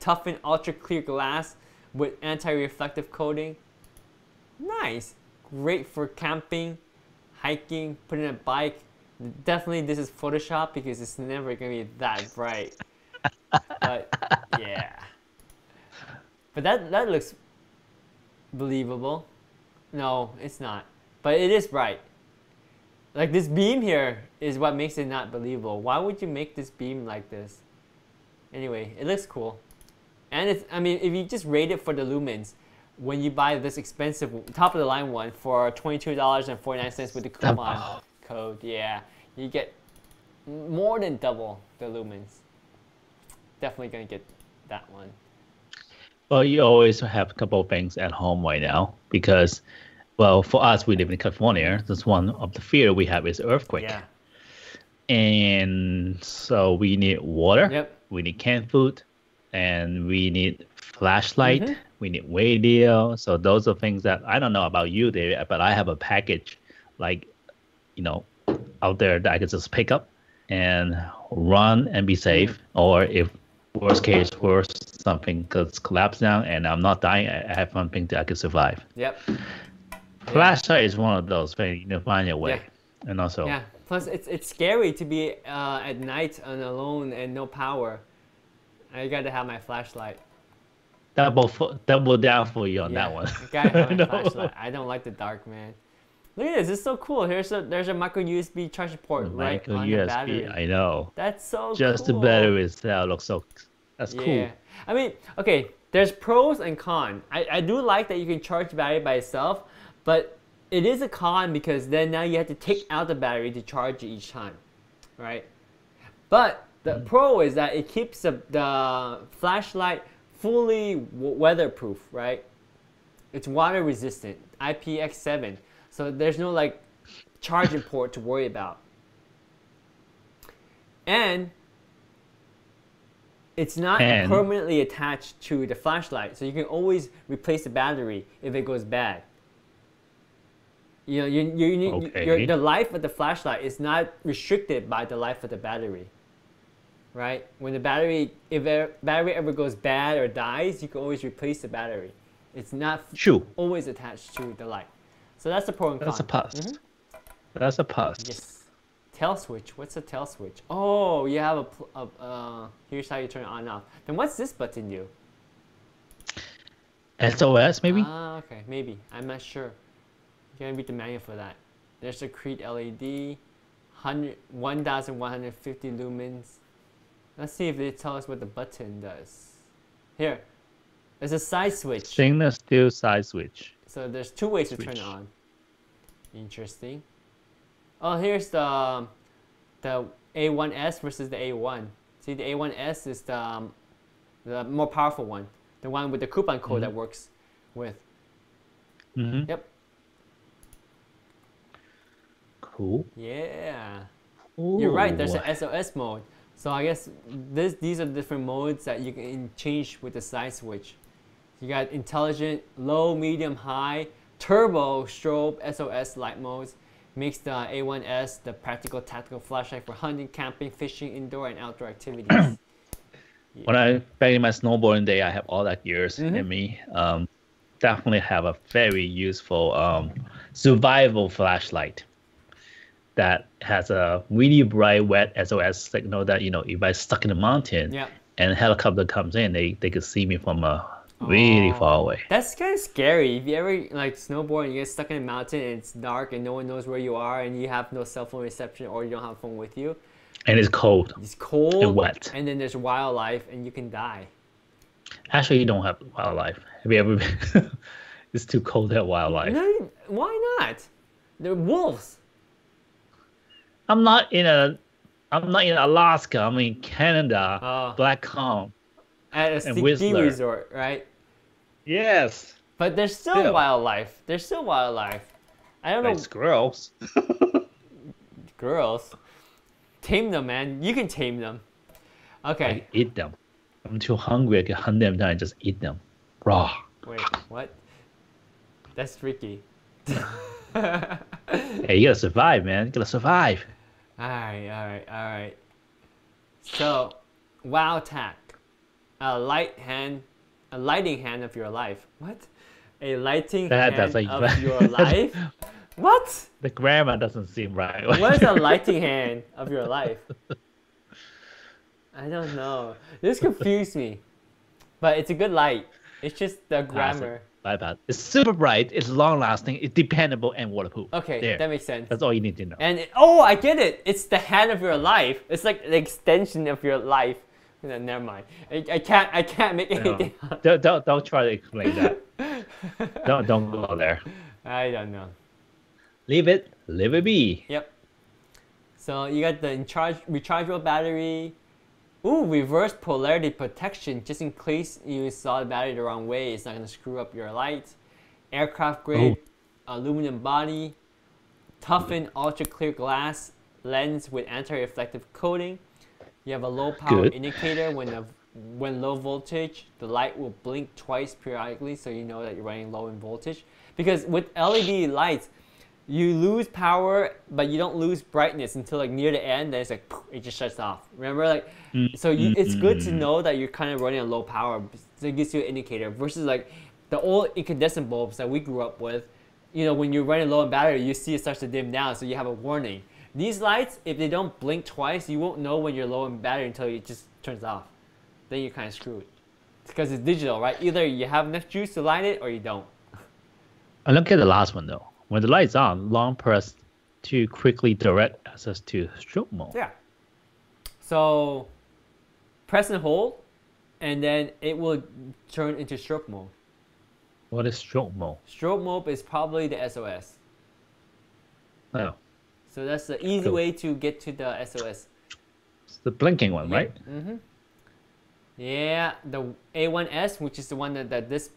Speaker 1: toughened ultra clear glass with anti-reflective coating. Nice. Great for camping, hiking, putting a bike. Definitely this is Photoshop because it's never gonna be that bright. but yeah. But that that looks believable. No, it's not. But it is bright. Like this beam here is what makes it not believable. Why would you make this beam like this? Anyway, it looks cool. And it's, I mean, if you just rate it for the lumens, when you buy this expensive top of the line one for $22.49 with the coupon code, yeah, you get more than double the lumens. Definitely gonna get that one.
Speaker 2: Well, you always have a couple of things at home right now because, well, for us, we live in California. That's one of the fear we have is earthquake.
Speaker 1: Yeah.
Speaker 2: And so we need water.
Speaker 1: Yep.
Speaker 2: We need canned food, and we need flashlight.
Speaker 1: Mhm.
Speaker 2: We need radio. So those are things that I don't know about you, David, but I have a package, like, you know, out there that I could just pick up and run and be safe. Or if worst case, worst something goes collapse down and I'm not dying, I have something that I could survive.
Speaker 1: Yep.
Speaker 2: Flashlight is one of those things you know, find your way. And also,
Speaker 1: Yeah. Plus, it's it's scary to be uh, at night and alone and no power. I gotta have my flashlight.
Speaker 2: double double down for you on
Speaker 1: Yeah,
Speaker 2: that one.
Speaker 1: I gotta have [laughs] my
Speaker 2: No.
Speaker 1: flashlight. I don't like the dark, man. Look at this. It's so cool. Here's a there's a micro USB charge port right
Speaker 2: Micro
Speaker 1: on the
Speaker 2: USB,
Speaker 1: battery.
Speaker 2: I know.
Speaker 1: That's so
Speaker 2: Just
Speaker 1: cool.
Speaker 2: the battery itself looks so. That's
Speaker 1: Yeah.
Speaker 2: cool.
Speaker 1: I mean, okay, there's pros and cons. I, I do like that you can charge the battery by itself, but it is a con because then now you have to take out the battery to charge it each time, right? But the mm. pro is that it keeps the, the flashlight fully w- weatherproof, right? It's water resistant, IPX7. So there's no like charging port to worry about. And it's not
Speaker 2: And-
Speaker 1: permanently attached to the flashlight, so you can always replace the battery if it goes bad. You know, you, you, you,
Speaker 2: Okay.
Speaker 1: your, the life of the flashlight is not restricted by the life of the battery. Right? When the battery, if a battery ever goes bad or dies, you can always replace the battery. It's not
Speaker 2: True.
Speaker 1: always attached to the light. So that's the pro and con.
Speaker 2: That's a plus. That's a plus.
Speaker 1: Yes. Tail switch. What's a tail switch? Oh, you have a, a uh, here's how you turn it on and off. Then what's this button do?
Speaker 2: SOS maybe?
Speaker 1: Ah, okay, maybe. I'm not sure. You can read the manual for that. There's a Cree LED, 100, 1150 lumens. Let's see if they tell us what the button does. Here, there's a side switch.
Speaker 2: Stainless steel side switch.
Speaker 1: So there's two ways to turn it on. Interesting. Oh, here's the the A1S versus the A1. See, the A1S is the um, the more powerful one, the one with the coupon code that works with.
Speaker 2: hmm
Speaker 1: Yep.
Speaker 2: Cool.
Speaker 1: Yeah. You're right. There's
Speaker 2: Ooh.
Speaker 1: an SOS mode. So I guess this these are the different modes that you can change with the side switch. You got intelligent, low, medium, high, turbo, strobe, SOS light modes. Makes the A1S the practical tactical flashlight for hunting, camping, fishing, indoor and outdoor activities. [clears throat]
Speaker 2: when I back in my snowboarding day, I have all that gears
Speaker 1: Mhm.
Speaker 2: in me. Um, definitely have a very useful um, survival flashlight that has a really bright wet SOS signal that you know if I stuck in the mountain
Speaker 1: yeah.
Speaker 2: and a helicopter comes in, they they could see me from a really
Speaker 1: Oh.
Speaker 2: far away.
Speaker 1: That's kind of scary. If you ever like snowboard and you get stuck in a mountain and it's dark and no one knows where you are and you have no cell phone reception or you don't have a phone with you,
Speaker 2: And it's cold.
Speaker 1: it's cold and
Speaker 2: wet.
Speaker 1: and then there's wildlife and you can die.
Speaker 2: Actually, you don't have wildlife. Have you ever been? [laughs] it's too cold to have wildlife.
Speaker 1: No, why not? They're wolves.
Speaker 2: I'm not in a. I'm not in Alaska. I'm in Canada.
Speaker 1: Oh.
Speaker 2: Blackcomb.
Speaker 1: At a ski
Speaker 2: Whistler.
Speaker 1: resort, right?
Speaker 2: Yes.
Speaker 1: But there's still
Speaker 2: Still.
Speaker 1: wildlife. There's still wildlife. I don't
Speaker 2: Like
Speaker 1: know,
Speaker 2: squirrels.
Speaker 1: girls. [laughs] Girls? Tame them, man. You can tame them. Okay.
Speaker 2: I eat them. I'm too hungry. I can hunt them down and just eat them raw.
Speaker 1: Wait, what? That's freaky. [laughs]
Speaker 2: Hey, you gotta survive, man. You gotta survive.
Speaker 1: Alright, alright, alright. So, Wowtac. A light hand, a lighting hand of your life. What? A lighting
Speaker 2: That
Speaker 1: hand
Speaker 2: doesn't-
Speaker 1: of your [laughs] life? What?
Speaker 2: The grammar doesn't seem right.
Speaker 1: What is a [laughs] lighting hand of your life? I don't know. This confused me. But it's a good light. It's just the grammar.
Speaker 2: My bad. It's super bright. It's long lasting. It's dependable and waterproof.
Speaker 1: Okay,
Speaker 2: There.
Speaker 1: that makes sense.
Speaker 2: That's all you need to know.
Speaker 1: And it, oh, I get it. It's the hand of your life. It's like the extension of your life. No, never mind. I, I can't. I can't make
Speaker 2: No. [laughs] don't, don't don't try to explain that. [laughs] don't don't go there.
Speaker 1: I don't know.
Speaker 2: Leave it. Leave it be.
Speaker 1: Yep. So you got the in rechargeable battery. Ooh, reverse polarity protection, just in case you saw the battery the wrong way. It's not gonna screw up your light. Aircraft grade oh. aluminum body. Toughened ultra clear glass lens with anti-reflective coating. You have a low power
Speaker 2: Good.
Speaker 1: indicator when the when low voltage, the light will blink twice periodically, so you know that you're running low in voltage. Because with LED lights, you lose power, but you don't lose brightness until like near the end. Then it's like poof, it just shuts off. Remember, like so you, it's good to know that you're kind of running on low power. So it gives you an indicator versus like the old incandescent bulbs that we grew up with. You know, when you're running low on battery, you see it starts to dim down, so you have a warning. These lights, if they don't blink twice, you won't know when you're low on battery until it just turns off. Then you're kind of screwed. Because it's digital, right? Either you have enough juice to light it or you don't.
Speaker 2: And look at the last one though. When the light's on, long press to quickly direct access to strobe mode.
Speaker 1: Yeah. So press and hold and then it will turn into strobe mode.
Speaker 2: What is strobe mode?
Speaker 1: Strobe mode is probably the SOS.
Speaker 2: Oh,
Speaker 1: So that's the easy
Speaker 2: Cool.
Speaker 1: way to get to the SOS.
Speaker 2: it's the blinking one, right?
Speaker 1: Mm-hmm. Yeah, the A1S, which is the one that, that this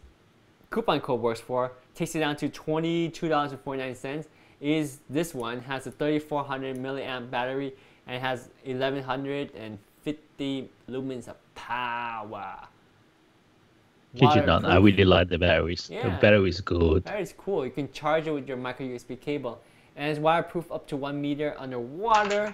Speaker 1: coupon code works for, takes it down to $22.49. Is this one has a 3400 milliamp battery and has 1150 lumens of power.
Speaker 2: Kid you not, I really like the batteries. The
Speaker 1: Yeah.
Speaker 2: battery is good.
Speaker 1: That is cool. You can charge it with your micro USB cable. And it's waterproof up to one meter underwater.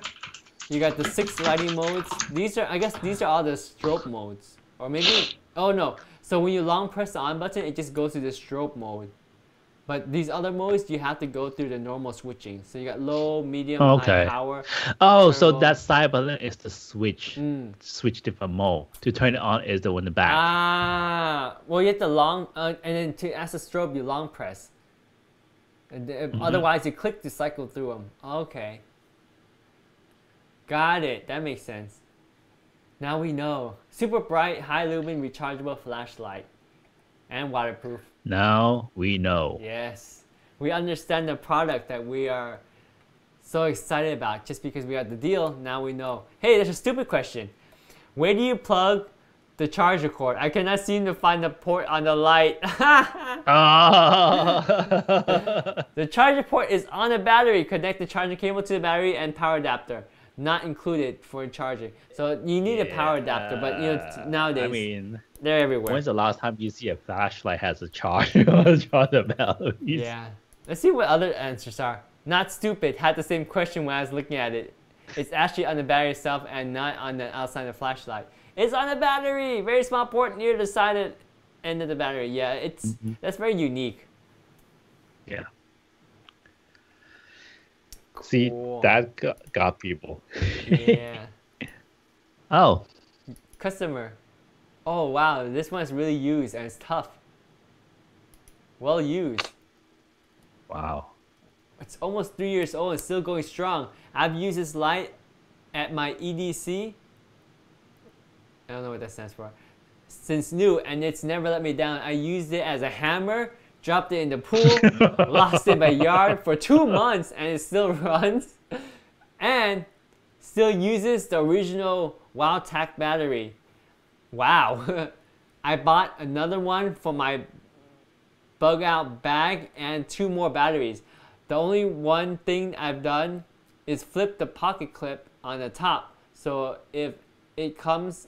Speaker 1: You got the six lighting modes. These are, I guess, these are all the strobe modes. Or maybe, oh no. So when you long press the on button, it just goes to the strobe mode. But these other modes, you have to go through the normal switching. So you got low, medium,
Speaker 2: Okay.
Speaker 1: high power.
Speaker 2: Oh, so that side button is the switch.
Speaker 1: Mm.
Speaker 2: Switch different mode. To turn it on is the one in the back.
Speaker 1: Ah, well, you have to long, uh, and then to as a strobe, you long press. And the- Otherwise, you click to cycle through them. Okay. Got it. That makes sense. Now we know. Super bright, high lumen, rechargeable flashlight, and waterproof.
Speaker 2: now we know.
Speaker 1: Yes. We understand the product that we are so excited about just because we got the deal. Now we know. Hey, that's a stupid question. Where do you plug the charger cord? I cannot seem to find the port on the light. [laughs]
Speaker 2: Ah. [laughs]
Speaker 1: the charger port is on the battery. Connect the charging cable to the battery and power adapter. Not included for charging. So you need a power adapter, but you know nowadays
Speaker 2: I mean,
Speaker 1: they're everywhere.
Speaker 2: when's the last time you see a flashlight has a charger or charger batteries?
Speaker 1: Yeah. Let's see what other answers are. Not stupid. Had the same question when I was looking at it. It's actually on the battery itself and not on the outside of the flashlight. It's on the battery. Very small port near the side of, end of the battery. Yeah, it's
Speaker 2: Mm-hmm.
Speaker 1: that's very unique.
Speaker 2: Yeah. See,
Speaker 1: Cool.
Speaker 2: that got, got people.
Speaker 1: Yeah. [laughs]
Speaker 2: Oh,
Speaker 1: Customer. Oh wow, this one's really used and it's tough. Well used.
Speaker 2: wow.
Speaker 1: It's almost three years old and still going strong. I've used this light at my EDC. I don't know what that stands for. Since new, and it's never let me down. I used it as a hammer, dropped it in the pool, [laughs] lost it in my yard for two months, and it still [laughs] runs. And still uses the original WowTac battery. Wow. [laughs] I bought another one for my bug out bag and two more batteries. The only one thing I've done is flip the pocket clip on the top. So if it comes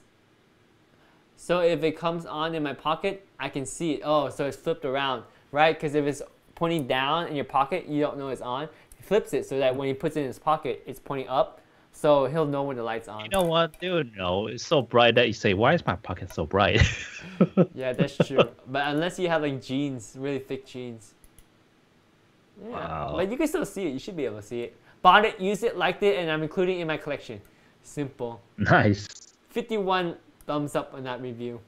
Speaker 1: so if it comes on in my pocket, I can see it. Oh, so it's flipped around, right? Because if it's pointing down in your pocket, you don't know it's on. He flips it so that when he puts it in his pocket, it's pointing up. So he'll know when the light's on.
Speaker 2: You know what, dude? know. it's so bright that you say, "Why is my pocket so bright?" [laughs]
Speaker 1: Yeah, that's true. but unless you have like jeans, really thick jeans. Yeah.
Speaker 2: Wow.
Speaker 1: But you can still see it. You should be able to see it. Bought it, used it, liked it, and I'm including it in my collection. Simple.
Speaker 2: nice.
Speaker 1: 51 thumbs up on that review.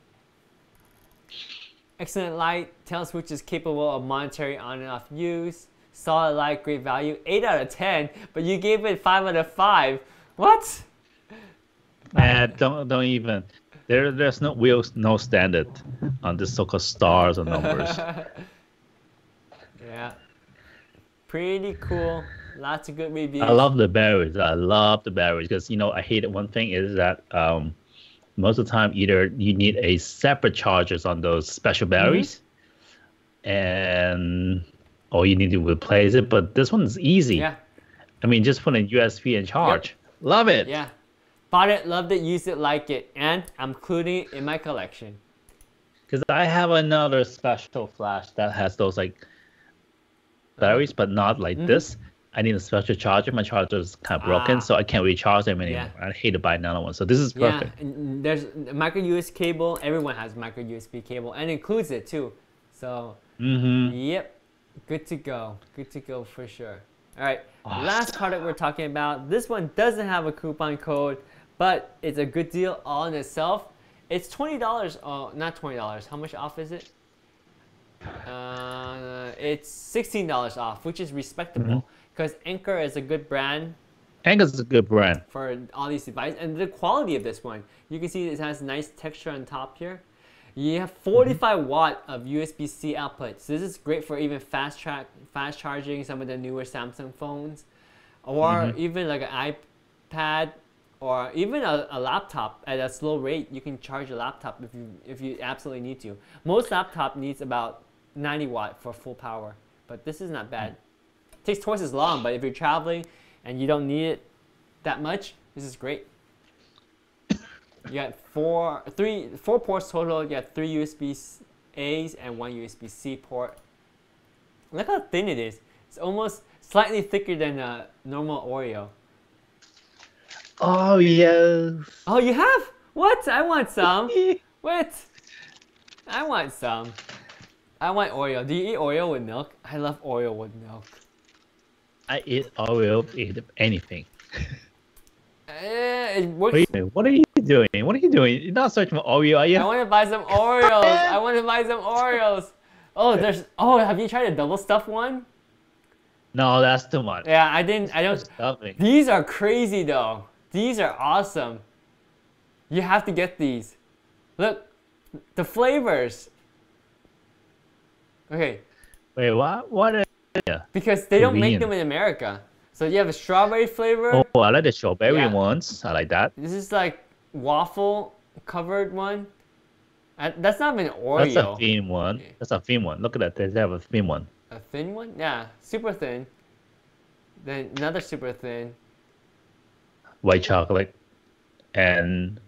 Speaker 1: Excellent light. Tail switch is capable of momentary on and off use. Solid light, great value. 8 out of 10, but you gave it 5 out of 5. What?
Speaker 2: Man, don't don't even. There, there's no wheels, no standard on this so-called stars or numbers. [laughs]
Speaker 1: Yeah. Pretty cool. Lots of good reviews.
Speaker 2: I love the batteries. I love the batteries because you know I hate. One thing is that um, most of the time either you need a separate chargers on those special
Speaker 1: Mm-hmm.
Speaker 2: batteries, and or you need to replace it. But this one is easy.
Speaker 1: Yeah.
Speaker 2: I mean, just put in USB and charge. Love it.
Speaker 1: Yeah. Bought it, loved it, used it, like it, and I'm including it in my collection.
Speaker 2: Because I have another special flash that has those like batteries, but not like
Speaker 1: Mhm.
Speaker 2: this. I need a special charger. My charger is kind of broken,
Speaker 1: Ah.
Speaker 2: so I can't recharge them anymore. Yeah. I hate to buy another one. So this is perfect.
Speaker 1: Yeah, and there's a micro USB cable. Everyone has micro USB cable and includes it too. So,
Speaker 2: Mm-hmm.
Speaker 1: yep, good to go. Good to go for sure. All right,
Speaker 2: Awesome.
Speaker 1: last product we're talking about. This one doesn't have a coupon code, but it's a good deal all in itself. It's twenty dollars. Oh, not twenty dollars. How much off is it? Uh, it's sixteen dollars off, which is respectable
Speaker 2: Mm-hmm.
Speaker 1: Because Anker is a good brand
Speaker 2: Anker is a good brand.
Speaker 1: for all these devices and the quality of this one. You can see it has nice texture on top here. You have mm-hmm. 45 watt of USB-C output. So this is great for even fast track, fast charging some of the newer Samsung phones, or mm-hmm. even like an iPad, or even a, a laptop at a slow rate. You can charge a laptop if you if you absolutely need to. Most laptop needs about 90 watt for full power, but this is not bad. Takes twice as long, but if you're traveling and you don't need it that much, this is great. You got four, three, four ports total. You got three USB A's and one USB C port. Look how thin it is. It's almost slightly thicker than a normal Oreo.
Speaker 2: Oh yes.
Speaker 1: Oh, you have? What? I want some. [laughs] What? I want some. I want Oreo. Do you eat Oreo with milk? I love Oreo with milk.
Speaker 2: I eat Oreo, eat anything.
Speaker 1: Eh, it works.
Speaker 2: Wait a what are you doing? What are you doing? You're not searching for Oreo, are you?
Speaker 1: I want to buy some Oreos. [laughs] I want to buy some Oreos. Oh, there's. Oh, have you tried a double stuffed one?
Speaker 2: No, that's too much.
Speaker 1: Yeah, I didn't. I don't.
Speaker 2: Stuffing.
Speaker 1: These are crazy though. These are awesome. You have to get these. Look, the flavors. Okay,
Speaker 2: Wait, what? What? Yeah.
Speaker 1: because they don't make them in America. So you have a strawberry flavor.
Speaker 2: Oh, I like the strawberry
Speaker 1: Yeah.
Speaker 2: ones. I like that.
Speaker 1: This is like waffle covered one. That's not even
Speaker 2: That's a thin one. That's a thin one. Look at that. They have a thin one.
Speaker 1: A thin one? Yeah, super thin. Then another super thin.
Speaker 2: White chocolate and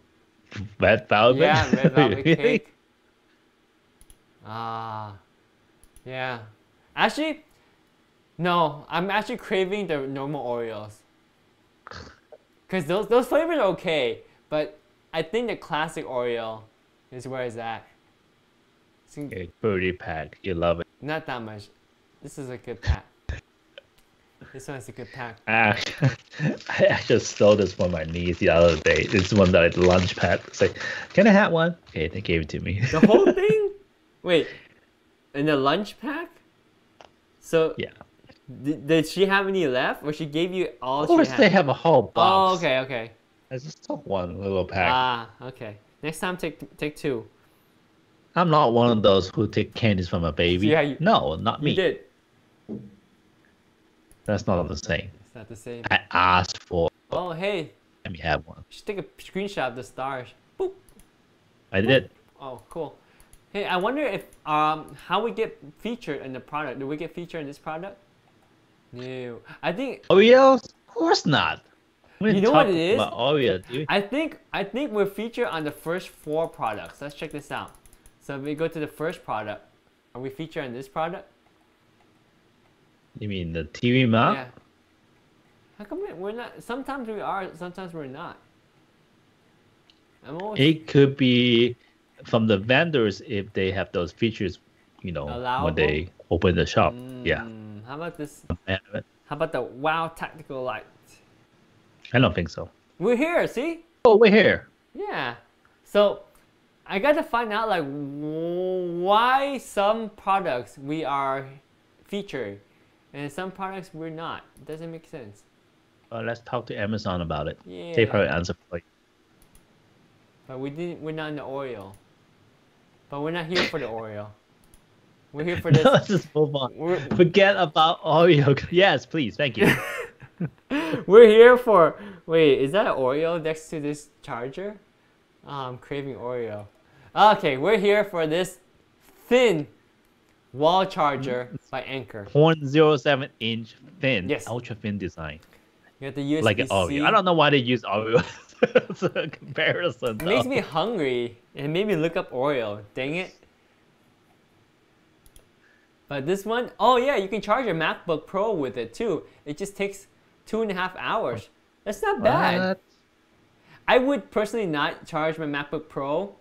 Speaker 2: red velvet.
Speaker 1: Yeah, red velvet [laughs] cake. Ah, yeah. Actually, no, I'm actually craving the normal Oreos. Cause those those flavors are okay, but I think the classic Oreo is where it's at. It's
Speaker 2: Okay, pretty pack. You love it.
Speaker 1: not that much. This is a good pack. This one is a good pack. [laughs]
Speaker 2: I I actually stole this from my niece the other day. It's one that I lunch pack. It's like, can I have one? Okay, they gave it to me.
Speaker 1: The whole [laughs] thing? Wait, in the lunch pack? So
Speaker 2: yeah.
Speaker 1: Did, did she have any left, or she gave you all
Speaker 2: Of course, they have a whole box.
Speaker 1: oh, okay, okay.
Speaker 2: I just took one little pack.
Speaker 1: Ah, okay. Next time, take take two.
Speaker 2: I'm not one of those who take candies from a baby.
Speaker 1: Yeah, you-
Speaker 2: no, not
Speaker 1: You
Speaker 2: me.
Speaker 1: did.
Speaker 2: That's not the same.
Speaker 1: It's not the same.
Speaker 2: I asked for.
Speaker 1: Oh, hey,
Speaker 2: Let me have one.
Speaker 1: Just take a screenshot of the stars. Boop.
Speaker 2: I did.
Speaker 1: Oh, cool. Hey, I wonder if um how we get featured in the product. Do we get featured in this product? No. I think oh,
Speaker 2: Oreos? Of course not. We
Speaker 1: You know what it is?
Speaker 2: About Oreo, do?
Speaker 1: I think I think we're featured on the first four products. Let's check this out. So if we go to the first product, are we featured on this product?
Speaker 2: You mean the TV mount?
Speaker 1: Yeah. How come we- we're not? Sometimes we are, sometimes we're not. I'm always
Speaker 2: It could be from the vendors if they have those features, you know,
Speaker 1: Allowable?
Speaker 2: when they open the shop. Yeah.
Speaker 1: Mm. How about this? How about the Wow Tactical Light?
Speaker 2: I don't think so.
Speaker 1: We're here. See?
Speaker 2: Oh, we're here.
Speaker 1: Yeah. So I got to find out like why some products we are featured and some products we're not. It doesn't make sense.
Speaker 2: Well, let's talk to Amazon about it.
Speaker 1: Yeah.
Speaker 2: They probably answer for you.
Speaker 1: But we didn't. We're not in the Oreo. But we're not here for the Oreo. We're here for [laughs] this.
Speaker 2: Let's just move on.
Speaker 1: We're,
Speaker 2: Forget about Oreo. [laughs] Yes, please. Thank you. [laughs]
Speaker 1: we're here for. Wait, is that an Oreo next to this charger? Oh, I'm craving Oreo. Okay, we're here for this thin wall charger by Anker.
Speaker 2: 0.07 inch thin,
Speaker 1: Yes.
Speaker 2: ultra thin design.
Speaker 1: You got the USB-C.
Speaker 2: Like an Oreo. I don't know why they use Oreo as a comparison.
Speaker 1: It makes me hungry. It made me look up Oreo. Dang it. But this one, oh yeah, you can charge your MacBook Pro with it too. It just takes two and a half hours. That's not bad.
Speaker 2: What?
Speaker 1: I would personally not charge my MacBook Pro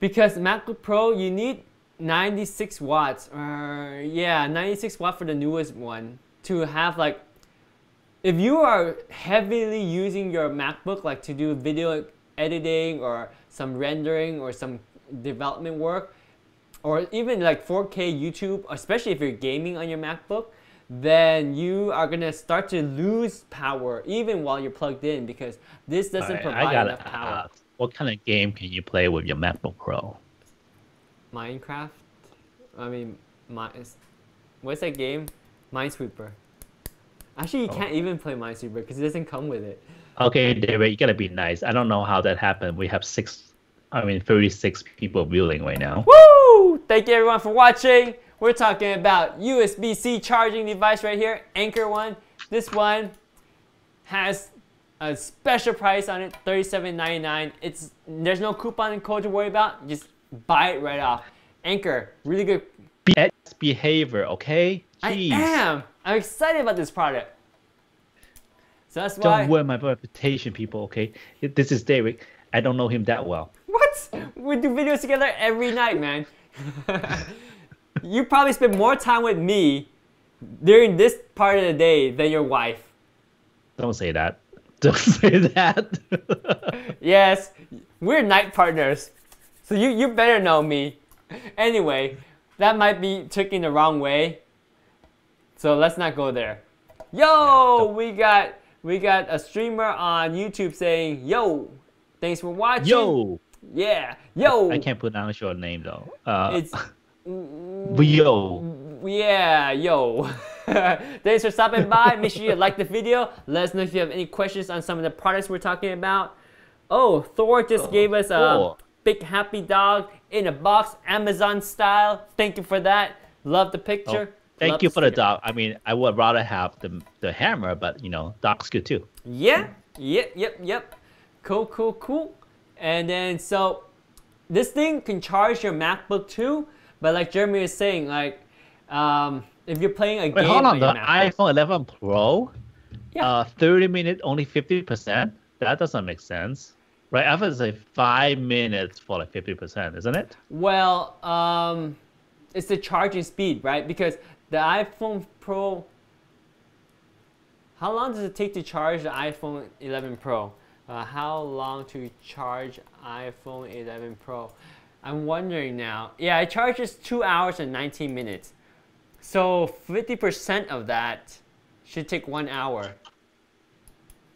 Speaker 1: because MacBook Pro you need 96 watts or yeah 96 watt for the newest one to have like if you are heavily using your MacBook like to do video editing or some rendering or some development work or even like 4K YouTube especially if you're gaming on your MacBook then you are gonna start to lose power even while you're plugged in because this doesn't
Speaker 2: Alright,
Speaker 1: provide
Speaker 2: gotta
Speaker 1: enough power.
Speaker 2: ask, what kind of game can you play with your MacBook Pro?
Speaker 1: Minecraft. I mean, my, what's that game? Minesweeper. Actually, you
Speaker 2: Oh.
Speaker 1: can't even play Minesweeper because it doesn't come with it.
Speaker 2: Okay, David, you gotta be nice. I don't know how that happened. We have six, I mean, 36 people viewing right now.
Speaker 1: Woo! Thank you everyone for watching. We're talking about USB-C charging device right here, Anker one. This one has a special price on it, $37.99. It's there's no coupon code to worry about. Just buy it right off. Anker, really good.
Speaker 2: Be- behavior, okay? Jeez.
Speaker 1: I am. I'm excited about this product. So that's why.
Speaker 2: Don't ruin my reputation, people, okay? This is David. I don't know him that well.
Speaker 1: What? We do videos together every night, man. [laughs] you probably spend more time with me during this part of the day than your wife.
Speaker 2: Don't say that. [laughs] Don't say that. [laughs]
Speaker 1: Yes, we're night partners. So you, you better know me. Anyway, that might be taken the wrong way. So let's not go there. Yo,
Speaker 2: don't-
Speaker 1: we got we got a streamer on YouTube saying, "Yo, thanks for watching."
Speaker 2: Yo!
Speaker 1: Yeah. Yo.
Speaker 2: I can't pronounce your name though. Uh,
Speaker 1: It's [laughs]
Speaker 2: Yo.
Speaker 1: Yeah, yo. [laughs] Thanks for stopping by. Make sure you like the video. Let us know if you have any questions on some of the products we're talking about. Oh, Thor just gave us a big happy dog in a box, Amazon style. Thank you for that. Love the picture.
Speaker 2: Oh, Thank
Speaker 1: Love
Speaker 2: you for the dog. I mean, I would rather have the the hammer, but you know, dog's good too.
Speaker 1: Yeah, yep, yep, yep. Cool, cool, cool. And then so this thing can charge your MacBook too, but like Jeremy is saying, like um, if you're playing a
Speaker 2: Wait,
Speaker 1: game
Speaker 2: hold on. The
Speaker 1: MacBook-
Speaker 2: iPhone 11 Pro,
Speaker 1: Yeah.
Speaker 2: uh, 30 minutes, only 50%. That doesn't make sense, right? I would say five minutes for like 50%, isn't it?
Speaker 1: Well, um, it's the charging speed, right? Because the iPhone Pro. How long does it take to charge the iPhone 11 Pro? Uh, how long to charge iPhone 11 Pro? I'm wondering now. Yeah, it charges two hours and 19 minutes. So 50% of that should take one hour.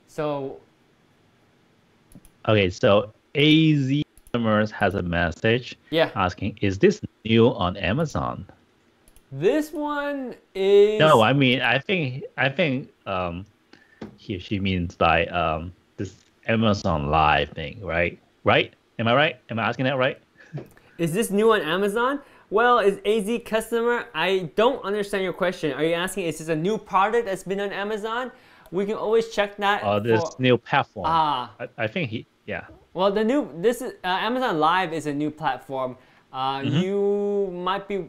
Speaker 1: So
Speaker 2: Okay, so AZ has a message
Speaker 1: yeah,
Speaker 2: asking, "Is this new on Amazon?"
Speaker 1: this one is.
Speaker 2: No, I mean, I think, I think, um, he she means by um this Amazon Live thing, right? Right? Am I right? Am I asking that right?
Speaker 1: Is this new on Amazon? Well, is AZ customer? I don't understand your question. Are you asking is this a new product that's been on Amazon? We can always check that.
Speaker 2: Or this
Speaker 1: for-
Speaker 2: new platform?
Speaker 1: ah,
Speaker 2: I, I think he, yeah.
Speaker 1: well, the new this is uh, Amazon Live is a new platform. Uh,
Speaker 2: Mm-hmm.
Speaker 1: You might be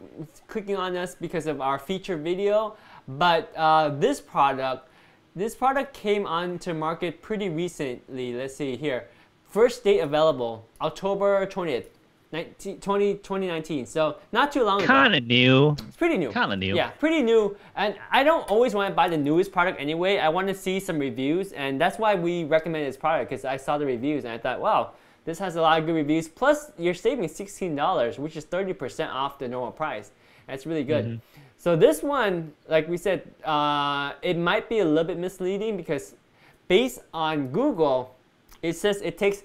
Speaker 1: clicking on us because of our feature video, but uh, this product, this product came onto market pretty recently. Let's see here, first date available October twentieth, 19, 20, 2019. So not too long ago.
Speaker 2: Kind of new.
Speaker 1: It's pretty new.
Speaker 2: Kinda new.
Speaker 1: Yeah, pretty new. And I don't always want to buy the newest product anyway. I want to see some reviews, and that's why we recommend this product because I saw the reviews and I thought, wow, this has a lot of good reviews. Plus, you're saving $16, which is 30% off the normal price. That's really good.
Speaker 2: Mm-hmm.
Speaker 1: So this one, like we said, uh, it might be a little bit misleading because based on Google, it says it takes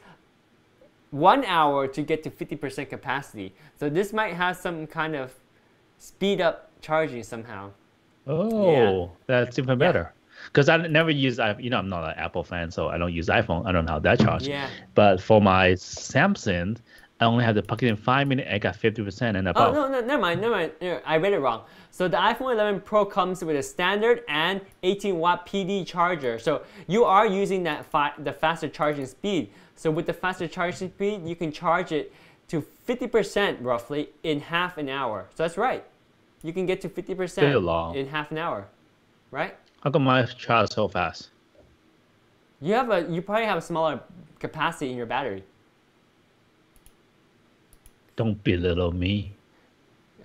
Speaker 1: one hour to get to 50% capacity. So this might have some kind of speed up charging somehow.
Speaker 2: Oh, that's even better. Because I never use, i you know, I'm not an Apple fan, so I don't use iPhone. I don't know how that charges.
Speaker 1: Yeah.
Speaker 2: But for my Samsung, I only have to plug it in five minutes. I got 50% and above.
Speaker 1: Oh no, no, never mind, never mind. No, I read it wrong. So the iPhone 11 Pro comes with a standard and 18 watt PD charger. So you are using that fi- the faster charging speed. So with the faster charging speed, you can charge it to 50% roughly in half an hour. So that's right. You can get to 50% in half an hour, right?
Speaker 2: How come my charge so fast?
Speaker 1: You have a you probably have a smaller capacity in your battery.
Speaker 2: Don't belittle me.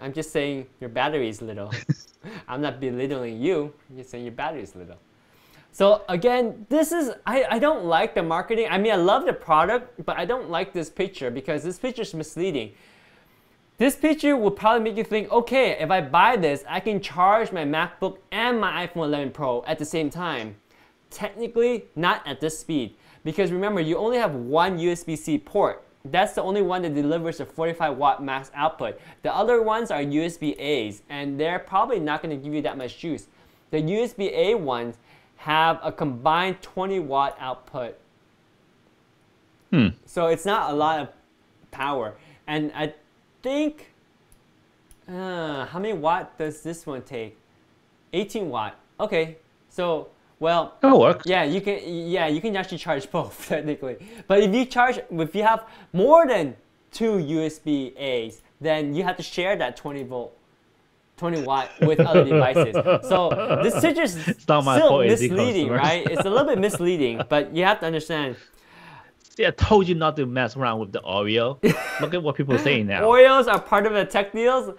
Speaker 1: I'm just saying your battery is little. [laughs] I'm not belittling you. I'm just saying your battery is little. So again, this is I, I don't like the marketing. I mean I love the product, but I don't like this picture because this picture is misleading. This picture will probably make you think, okay, if I buy this, I can charge my MacBook and my iPhone 11 Pro at the same time. Technically, not at this speed. Because remember, you only have one USB-C port. That's the only one that delivers a 45 watt max output. The other ones are USB-A's, and they're probably not going to give you that much juice. The USB-A ones have a combined 20 watt output.
Speaker 2: Hmm.
Speaker 1: So it's not a lot of power. And I think, uh, how many watt does this one take? 18 watt. Okay, so well,
Speaker 2: That works.
Speaker 1: yeah, you can yeah you can actually charge [laughs] both technically. But if you charge if you have more than two USB A's, then you have to share that 20 volt. 20 watt with other [laughs] devices. So this picture is [laughs] still
Speaker 2: fault, it's the
Speaker 1: misleading, right? It's a little bit misleading, but you have to understand
Speaker 2: See, I told you not to mess around with the Oreo. Look at what people are saying now.
Speaker 1: Oreos are part of the tech deals.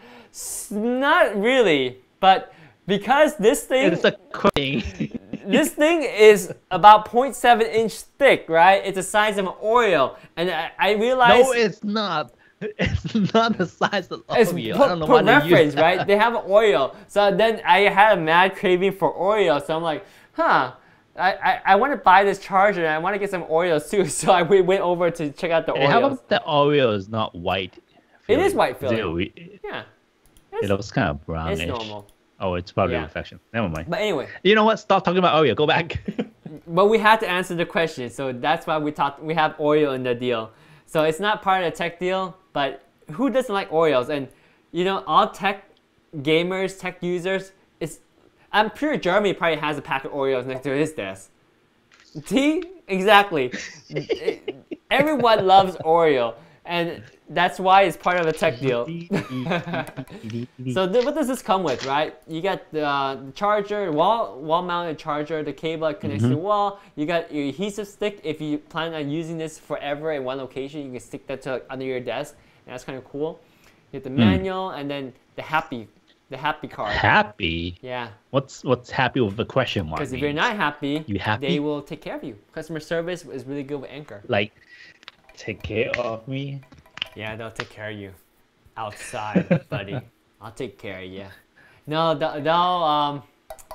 Speaker 1: Not really, but because this thing
Speaker 2: It's a thing.
Speaker 1: This thing is about 0.7 inch thick, right? It's the size of an Oreo, and I, I realized
Speaker 2: no, it's not. It's not the size of
Speaker 1: it's
Speaker 2: Oreo.
Speaker 1: per,
Speaker 2: I don't know why they
Speaker 1: reference,
Speaker 2: that.
Speaker 1: right? They have an Oreo, so then I had a mad craving for Oreo, so I'm like, huh. I, I, I want to buy this charger and I want to get some Oreos too, [laughs] so I we went over to check out the
Speaker 2: Hey, how about the Oreo is not white?
Speaker 1: It is white filling.
Speaker 2: It
Speaker 1: Yeah,
Speaker 2: It looks kind of brownish.
Speaker 1: it's normal.
Speaker 2: Oh, it's probably
Speaker 1: Yeah.
Speaker 2: reflection. Never mind.
Speaker 1: But anyway,
Speaker 2: You know what? Stop talking about Oreo. Go back. [laughs]
Speaker 1: But we had to answer the question, so that's why we talked. We have Oreo in the deal, so it's not part of the tech deal. But who doesn't like Oreos? And you know, all tech gamers, tech users, it's. I'm sure Jeremy probably has a pack of Oreos next to his desk. See, exactly. [laughs] Everyone loves Oreo, and that's why it's part of a tech deal. [laughs] So th- what does this come with, right? You got the, uh, the charger, wall wall mounted charger, the cable that connects to the wall. You got your adhesive stick. If you plan on using this forever in one location, you can stick that to like, under your desk. And that's kind of cool. You have the manual and then the happy, the happy card.
Speaker 2: happy.
Speaker 1: Yeah,
Speaker 2: What's what's happy with the question mark?
Speaker 1: because if you're not happy,
Speaker 2: You happy?
Speaker 1: they will take care of you. Customer service is really good with Anker.
Speaker 2: like, take care of me.
Speaker 1: Yeah, they'll take care of you [laughs] outside, buddy. I'll take care of you. No, they'll, they'll um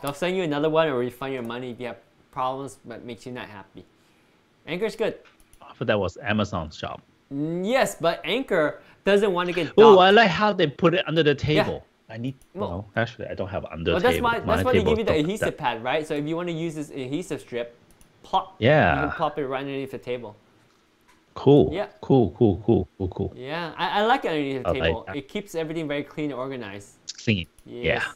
Speaker 1: they'll send you another one or refund your money if you have problems but makes you not happy. Anker's good.
Speaker 2: I thought that was Amazon's job.
Speaker 1: Mm, Yes, but Anchor doesn't want to get
Speaker 2: Oh. I like how they put it under the table. Yeah. I need.
Speaker 1: Well-
Speaker 2: Well, actually, I don't have under
Speaker 1: Well, that's
Speaker 2: table.
Speaker 1: why
Speaker 2: My
Speaker 1: that's why they give you the adhesive
Speaker 2: that.
Speaker 1: pad, right? So if you want to use this adhesive strip. You
Speaker 2: Yeah.
Speaker 1: can plop it right underneath the table.
Speaker 2: Cool.
Speaker 1: Yeah.
Speaker 2: Cool. Cool. Cool. Cool. Cool.
Speaker 1: Yeah, I, I like it underneath the
Speaker 2: I
Speaker 1: table. It keeps everything very clean and organized.
Speaker 2: Clean.
Speaker 1: Yes.
Speaker 2: Yeah.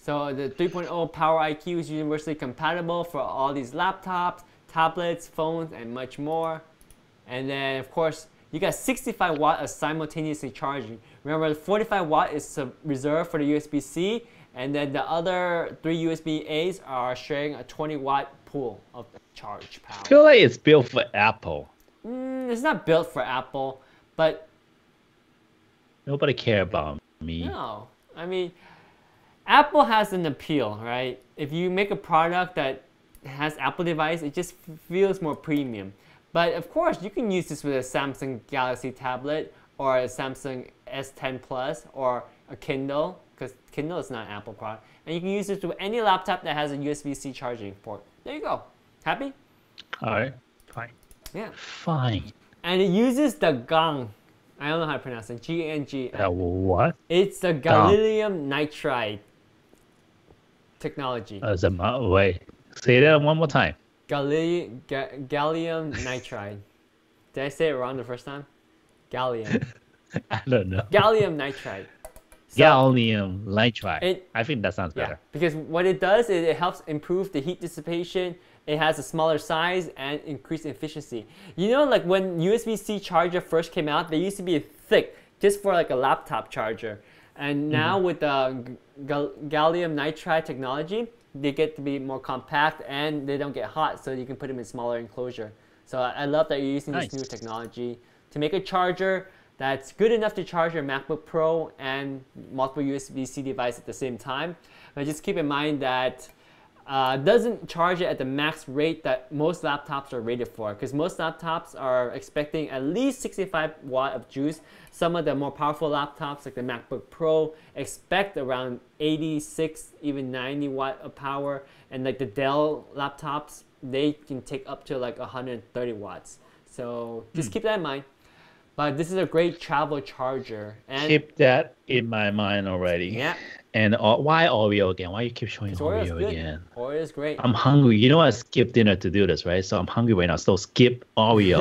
Speaker 1: So the 3.0 Power IQ is universally compatible for all these laptops, tablets, phones, and much more. And then of course you got 65 watt of simultaneously charging. Remember, the 45 watt is reserved for the USB-C, and then the other three USB-As are sharing a 20 watt pool of charge
Speaker 2: I
Speaker 1: power.
Speaker 2: feel like it's built for Apple.
Speaker 1: Mm, it's not built for Apple, but
Speaker 2: Nobody care about me.
Speaker 1: No, I mean, Apple has an appeal, right? If you make a product that has Apple device, it just feels more premium. But of course, you can use this with a Samsung Galaxy tablet or a Samsung S10 Plus or a Kindle, because Kindle is not an Apple product. And you can use this with any laptop that has a USB-C charging port. There you go. Happy?
Speaker 2: All right.
Speaker 1: Yeah.
Speaker 2: Fine.
Speaker 1: And it uses the GAN. I don't know how to pronounce it. G-A-N-G.
Speaker 2: Uh, what?
Speaker 1: It's the gallium nitride technology.
Speaker 2: Uh, the, wait. Say that one more time.
Speaker 1: Galli- ga- gallium nitride. Did I say it wrong the first time? Gallium. [laughs]
Speaker 2: I don't know.
Speaker 1: gallium nitride. So-
Speaker 2: Gallium nitride.
Speaker 1: It-
Speaker 2: I think that sounds
Speaker 1: Yeah,
Speaker 2: better.
Speaker 1: because what it does is it helps improve the heat dissipation. It has a smaller size and increased efficiency. You know, like when USB-C charger first came out, they used to be thick, just for like a laptop charger. And mm-hmm. now with the gal- gallium nitride technology, they get to be more compact and they don't get hot, so you can put them in smaller enclosure. So I, I love that you're using
Speaker 2: Nice.
Speaker 1: this new technology to make a charger that's good enough to charge your MacBook Pro and multiple USB-C device at the same time. But just keep in mind that uh, doesn't charge it at the max rate that most laptops are rated for because most laptops are expecting at least 65 watt of juice. Some of the more powerful laptops like the MacBook Pro expect around 86, even 90 watt of power and like the Dell laptops, they can take up to like 130 watts. So just keep that in mind. But this is a great travel charger. And
Speaker 2: Keep that in my mind already.
Speaker 1: yeah,
Speaker 2: And uh, why Oreo again? Why you keep showing
Speaker 1: Oreo's
Speaker 2: Oreo
Speaker 1: good.
Speaker 2: again?
Speaker 1: Oreo is great.
Speaker 2: I'm hungry. You know I skipped dinner to do this, right? So I'm hungry right now. So skip Oreo.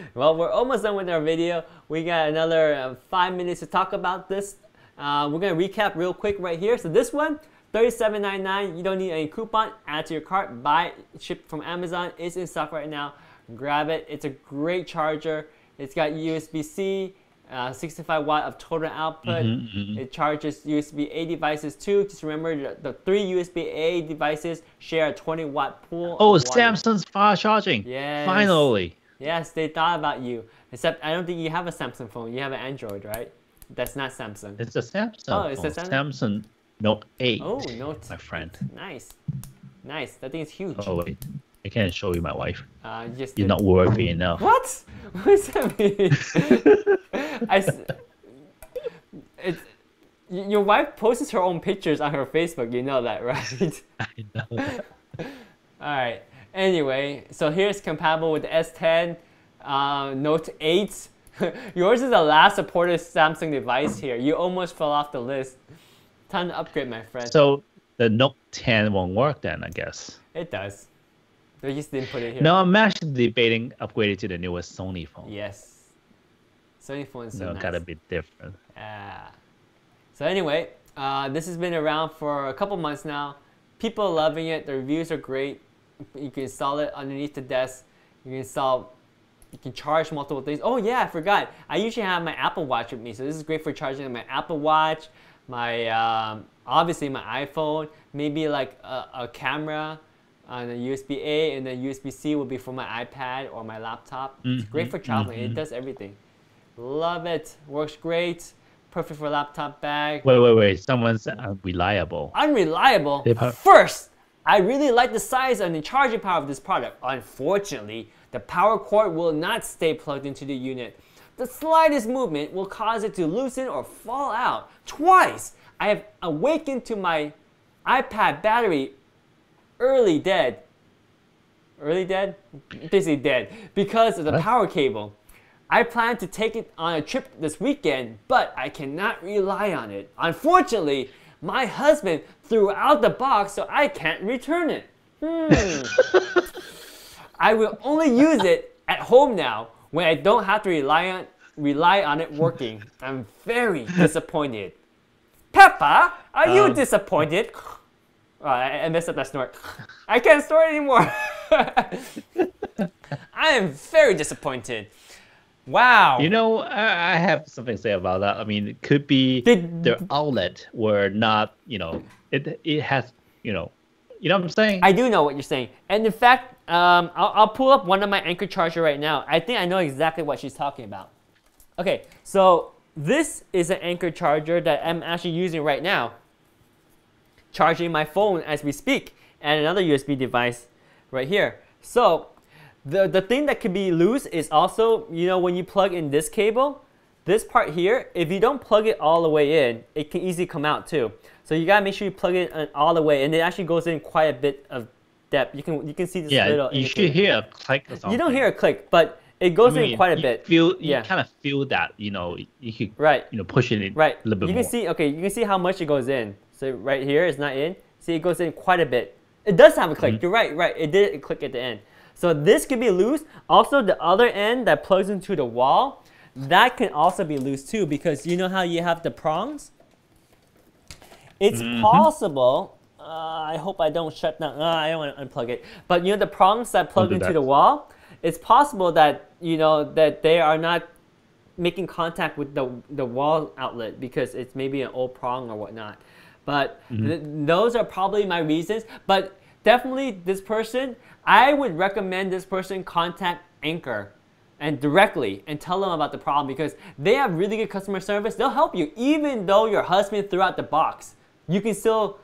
Speaker 2: [laughs]
Speaker 1: well, we're almost done with our video. We got another uh, five minutes to talk about this. Uh, we're gonna recap real quick right here. So this one, $37.99. You don't need any coupon. Add to your cart. Buy it, shipped from Amazon. It's in stock right now. Grab it. It's a great charger. It's got USB-C, uh, 65 watt of total output.
Speaker 2: Mhm,
Speaker 1: It charges USB-A devices too. Just remember the, the three USB-A devices share a 20 watt pool.
Speaker 2: oh. Samsung's fast charging.
Speaker 1: Yes.
Speaker 2: Finally.
Speaker 1: Yes, they thought about you. Except I don't think you have a Samsung phone. You have an Android, right? That's not Samsung.
Speaker 2: It's a Samsung.
Speaker 1: Oh, it's a. Samsung?
Speaker 2: Samsung Note 8.
Speaker 1: Oh, no.
Speaker 2: My friend.
Speaker 1: Nice. Nice. That thing is huge.
Speaker 2: Oh, wait. I can't show you my wife.
Speaker 1: Uh, just
Speaker 2: You're not worthy enough.
Speaker 1: What? [laughs] What does that mean? [laughs] I. s- It's. y- Your wife posts her own pictures on her Facebook. You know that, right? [laughs]
Speaker 2: I know that.
Speaker 1: All right. Anyway, so here's compatible with the S10, uh, Note 8. Yours is the last supported Samsung device here. You almost fell off the list. Time to upgrade, my friend.
Speaker 2: So the Note 10 won't work then, I guess.
Speaker 1: it does. They just didn't put it here.
Speaker 2: No, I'm actually debating upgrading to the newest Sony phone.
Speaker 1: Yes. Sony phone is so
Speaker 2: no,
Speaker 1: nice.
Speaker 2: gotta be different.
Speaker 1: Yeah. So anyway, uh, this has been around for a couple months now. People are loving it. The reviews are great. You can install it underneath the desk. You can install. You can charge multiple things. Oh yeah, I forgot. I usually have my Apple Watch with me, so this is great for charging my Apple Watch, my um, obviously my iPhone, maybe like a, a camera on a USB A, and then USB C will be for my iPad or my laptop. It's mm-hmm.
Speaker 2: great
Speaker 1: for traveling. It
Speaker 2: mhm.
Speaker 1: does everything. Love it. Works great. Perfect for laptop bag.
Speaker 2: Wait, wait, wait. Someone's uh, unreliable.
Speaker 1: Unreliable.
Speaker 2: They
Speaker 1: First, I really like the size and the charging power of this product. Unfortunately, the power cord will not stay plugged into the unit. The slightest movement will cause it to loosen or fall out. Twice, I have awakened to my iPad battery early dead. Early dead? Basically dead because of the
Speaker 2: What?
Speaker 1: power cable. I plan to take it on a trip this weekend, but I cannot rely on it. Unfortunately, my husband threw out the box, so I can't return it. Hmm. I will only use it at home now when I don't have to rely on rely on it working. I'm very [laughs] disappointed. Peppa, are you
Speaker 2: Um.
Speaker 1: disappointed? Oh, I, I messed up that snort. I can't snort anymore. [laughs] I am very disappointed. Wow.
Speaker 2: You know, I, I have something to say about that. I mean, it could be
Speaker 1: Did-
Speaker 2: their outlet were not, you know, it it has, you know, you know what I'm saying?
Speaker 1: I do know what you're saying. And in fact, um, I'll, I'll pull up one of my Anker charger right now. I think I know exactly what she's talking about. Okay, so this is an Anker charger that I'm actually using right now, charging my phone as we speak, and another USB device right here. So the, the thing that could be loose is also, you know, when you plug in this cable, this part here, if you don't plug it all the way in, it can easily come out too. So you gotta make sure you plug it in all the way, and it actually goes in quite a bit of depth. You can you can see this
Speaker 2: yeah,
Speaker 1: little.
Speaker 2: you
Speaker 1: indicator.
Speaker 2: should hear a click or something.
Speaker 1: You don't hear a click, but it goes
Speaker 2: I
Speaker 1: in quite a
Speaker 2: you
Speaker 1: bit.
Speaker 2: Feel, you
Speaker 1: Yeah.
Speaker 2: kind of feel that, you know, you could,
Speaker 1: Right.
Speaker 2: you know, push it in
Speaker 1: Right.
Speaker 2: a little bit
Speaker 1: you
Speaker 2: more.
Speaker 1: can see okay, you can see how much it goes in. So right here it's not in. See it goes in quite a bit. It does have a click.
Speaker 2: Mm-hmm.
Speaker 1: You're right, right. It did click at the end. So this could be loose. Also the other end that plugs into the wall, that can also be loose too because you know how you have the prongs? It's
Speaker 2: Mm-hmm.
Speaker 1: possible. Uh, I hope I don't shut down. Uh, I don't want to unplug it. But you know the prongs that plug
Speaker 2: do
Speaker 1: into
Speaker 2: that.
Speaker 1: the wall. It's possible that you know that they are not making contact with the the wall outlet because it's maybe an old prong or whatnot. But th- those are probably my reasons. But definitely, this person, I would recommend this person contact Anker and directly and tell them about the problem because they have really good customer service. They'll help you even though your husband threw out the box. You can still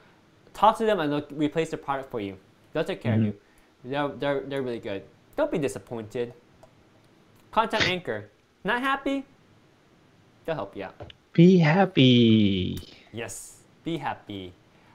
Speaker 1: talk to them and they'll replace the product for you. They'll take care
Speaker 2: Mhm.
Speaker 1: of you. They're, they're, they're really good. Don't be disappointed. Contact Anker. Not happy? They'll help you out.
Speaker 2: Be happy.
Speaker 1: Yes, be happy.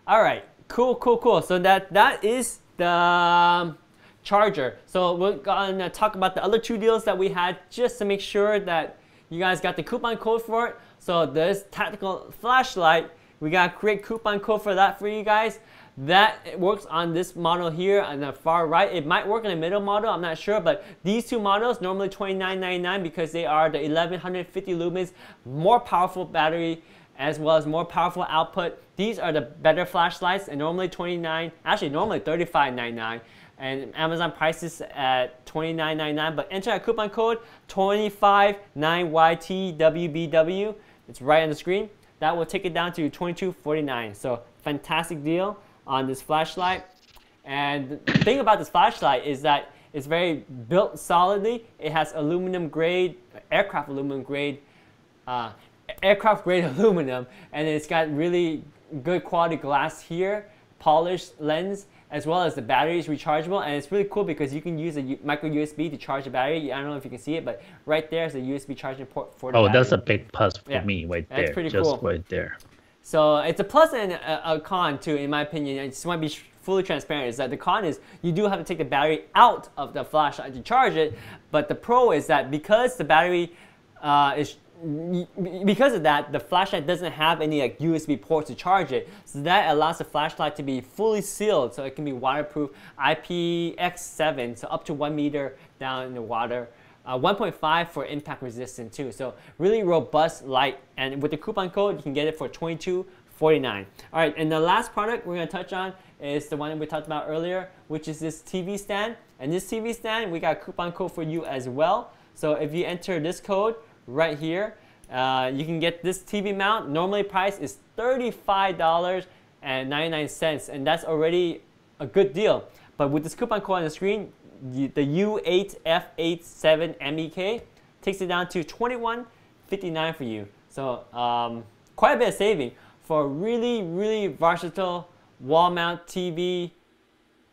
Speaker 1: All right, cool, cool, cool. So that that is the um, charger. So we're gonna talk about the other two deals that we had just to make sure that you guys got the coupon code for it. So this tactical flashlight, we got a great coupon code for that for you guys. That works on this model here on the far right. It might work on the middle model, I'm not sure, but these two models normally $29.99 because they are the 1150 lumens, more powerful battery as well as more powerful output. These are the better flashlights and normally 29, actually normally 35.99 and Amazon prices at $29.99 but enter a coupon code 259YTWBW. It's right on the screen. That will take it down to $22.49. So fantastic deal on this flashlight. And the thing about this flashlight is that it's very built solidly. It has aluminum grade, aircraft aluminum grade uh, aircraft grade [laughs] aluminum and it's got really good quality glass here polished lens as well as the battery is rechargeable and it's really cool because you can use a U- micro USB to charge the battery I don't know if you can see it but right there is a USB charging port for the
Speaker 2: Oh,
Speaker 1: battery.
Speaker 2: that's a big plus for
Speaker 1: Yeah,
Speaker 2: me right
Speaker 1: that's
Speaker 2: there.
Speaker 1: pretty
Speaker 2: just
Speaker 1: cool.
Speaker 2: right there.
Speaker 1: So it's a plus and a, a con too, in my opinion. I just want to be fully transparent. Is that the con is you do have to take the battery out of the flashlight to charge it, but the pro is that because the battery uh, is because of that, the flashlight doesn't have any like USB ports to charge it. So that allows the flashlight to be fully sealed, so it can be waterproof, IPX7, so up to one meter down in the water. Uh, 1.5 for impact resistant too. So really robust light. And with the coupon code, you can get it for 22.49. All right, and the last product we're gonna touch on is the one we talked about earlier, which is this TV stand. And this TV stand, we got a coupon code for you as well. So if you enter this code right here, uh, you can get this TV mount. Normally price is $35.99, and that's already a good deal. But with this coupon code on the screen, the U8F87MEK takes it down to 21.59 for you. So um, quite a bit of saving for a really, really versatile wall mount TV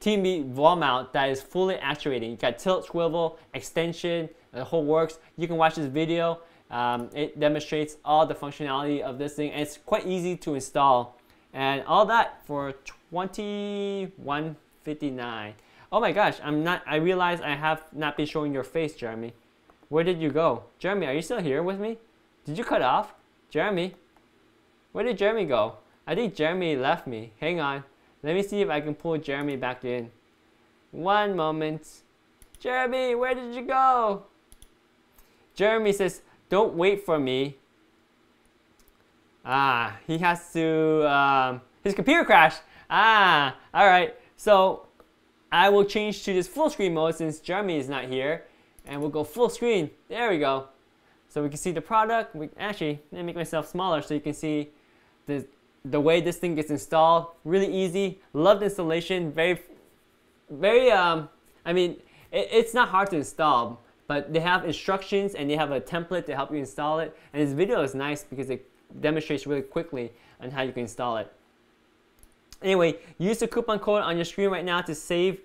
Speaker 1: TV wall mount that is fully actuated. You got tilt, swivel, extension, the whole works. You can watch this video. Um, it demonstrates all the functionality of this thing. And it's quite easy to install. And all that for 21.59. Oh my gosh, I'm not I realize I have not been showing your face, Jeremy. Where did you go? Jeremy, are you still here with me? Did you cut off? Jeremy? Where did Jeremy go? I think Jeremy left me. Hang on. Let me see if I can pull Jeremy back in. One moment. Jeremy, where did you go? Jeremy says, don't wait for me. Ah, he has to, um, his computer crashed. Ah, all right. So I will change to this full screen mode since Jeremy is not here. And we'll go full screen. There we go. So we can see the product. We, actually, let me make myself smaller so you can see the, the way this thing gets installed. Really easy. Loved installation. Very, very, um, I mean, it, it's not hard to install, but they have instructions and they have a template to help you install it. And this video is nice because it demonstrates really quickly on how you can install it. Anyway, use the coupon code on your screen right now to save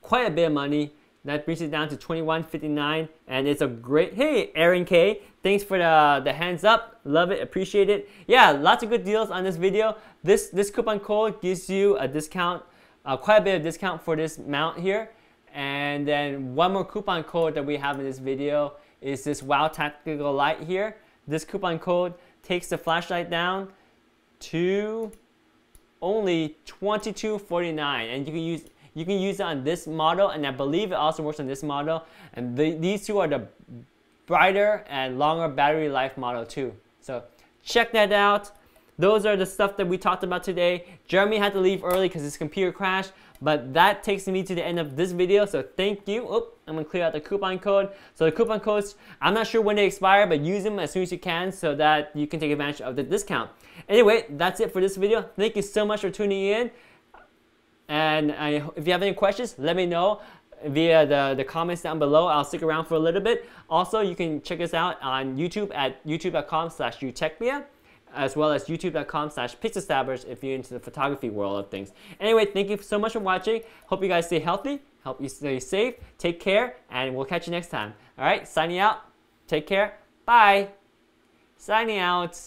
Speaker 1: quite a bit of money. That brings it down to $21.59 and it's a great, hey Aaron K, thanks for the, the hands up, love it, appreciate it. Yeah, lots of good deals on this video. This, this coupon code gives you a discount, uh, quite a bit of discount for this mount here. And then one more coupon code that we have in this video is this Wow Tactical Light here. This coupon code takes the flashlight down to only $22.49 and you can use you can use it on this model and I believe it also works on this model. And the, these two are the brighter and longer battery life model too. So check that out. Those are the stuff that we talked about today. Jeremy had to leave early because his computer crashed but that takes me to the end of this video so thank you Oop, I'm gonna clear out the coupon code so the coupon codes I'm not sure when they expire but use them as soon as you can so that you can take advantage of the discount anyway that's it for this video thank you so much for tuning in and I, if you have any questions, let me know via the, the comments down below. I'll stick around for a little bit. Also, you can check us out on YouTube at youtube.com slash utechpia. As well as youtube.com slash pixelstabbers if you're into the photography world of things. Anyway, thank you so much for watching. Hope you guys stay healthy, help you stay safe, take care, and we'll catch you next time. All right, signing out. Take care. Bye. Signing out.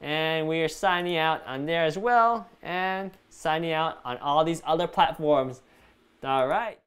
Speaker 1: And we are signing out on there as well, and signing out on all these other platforms. All right.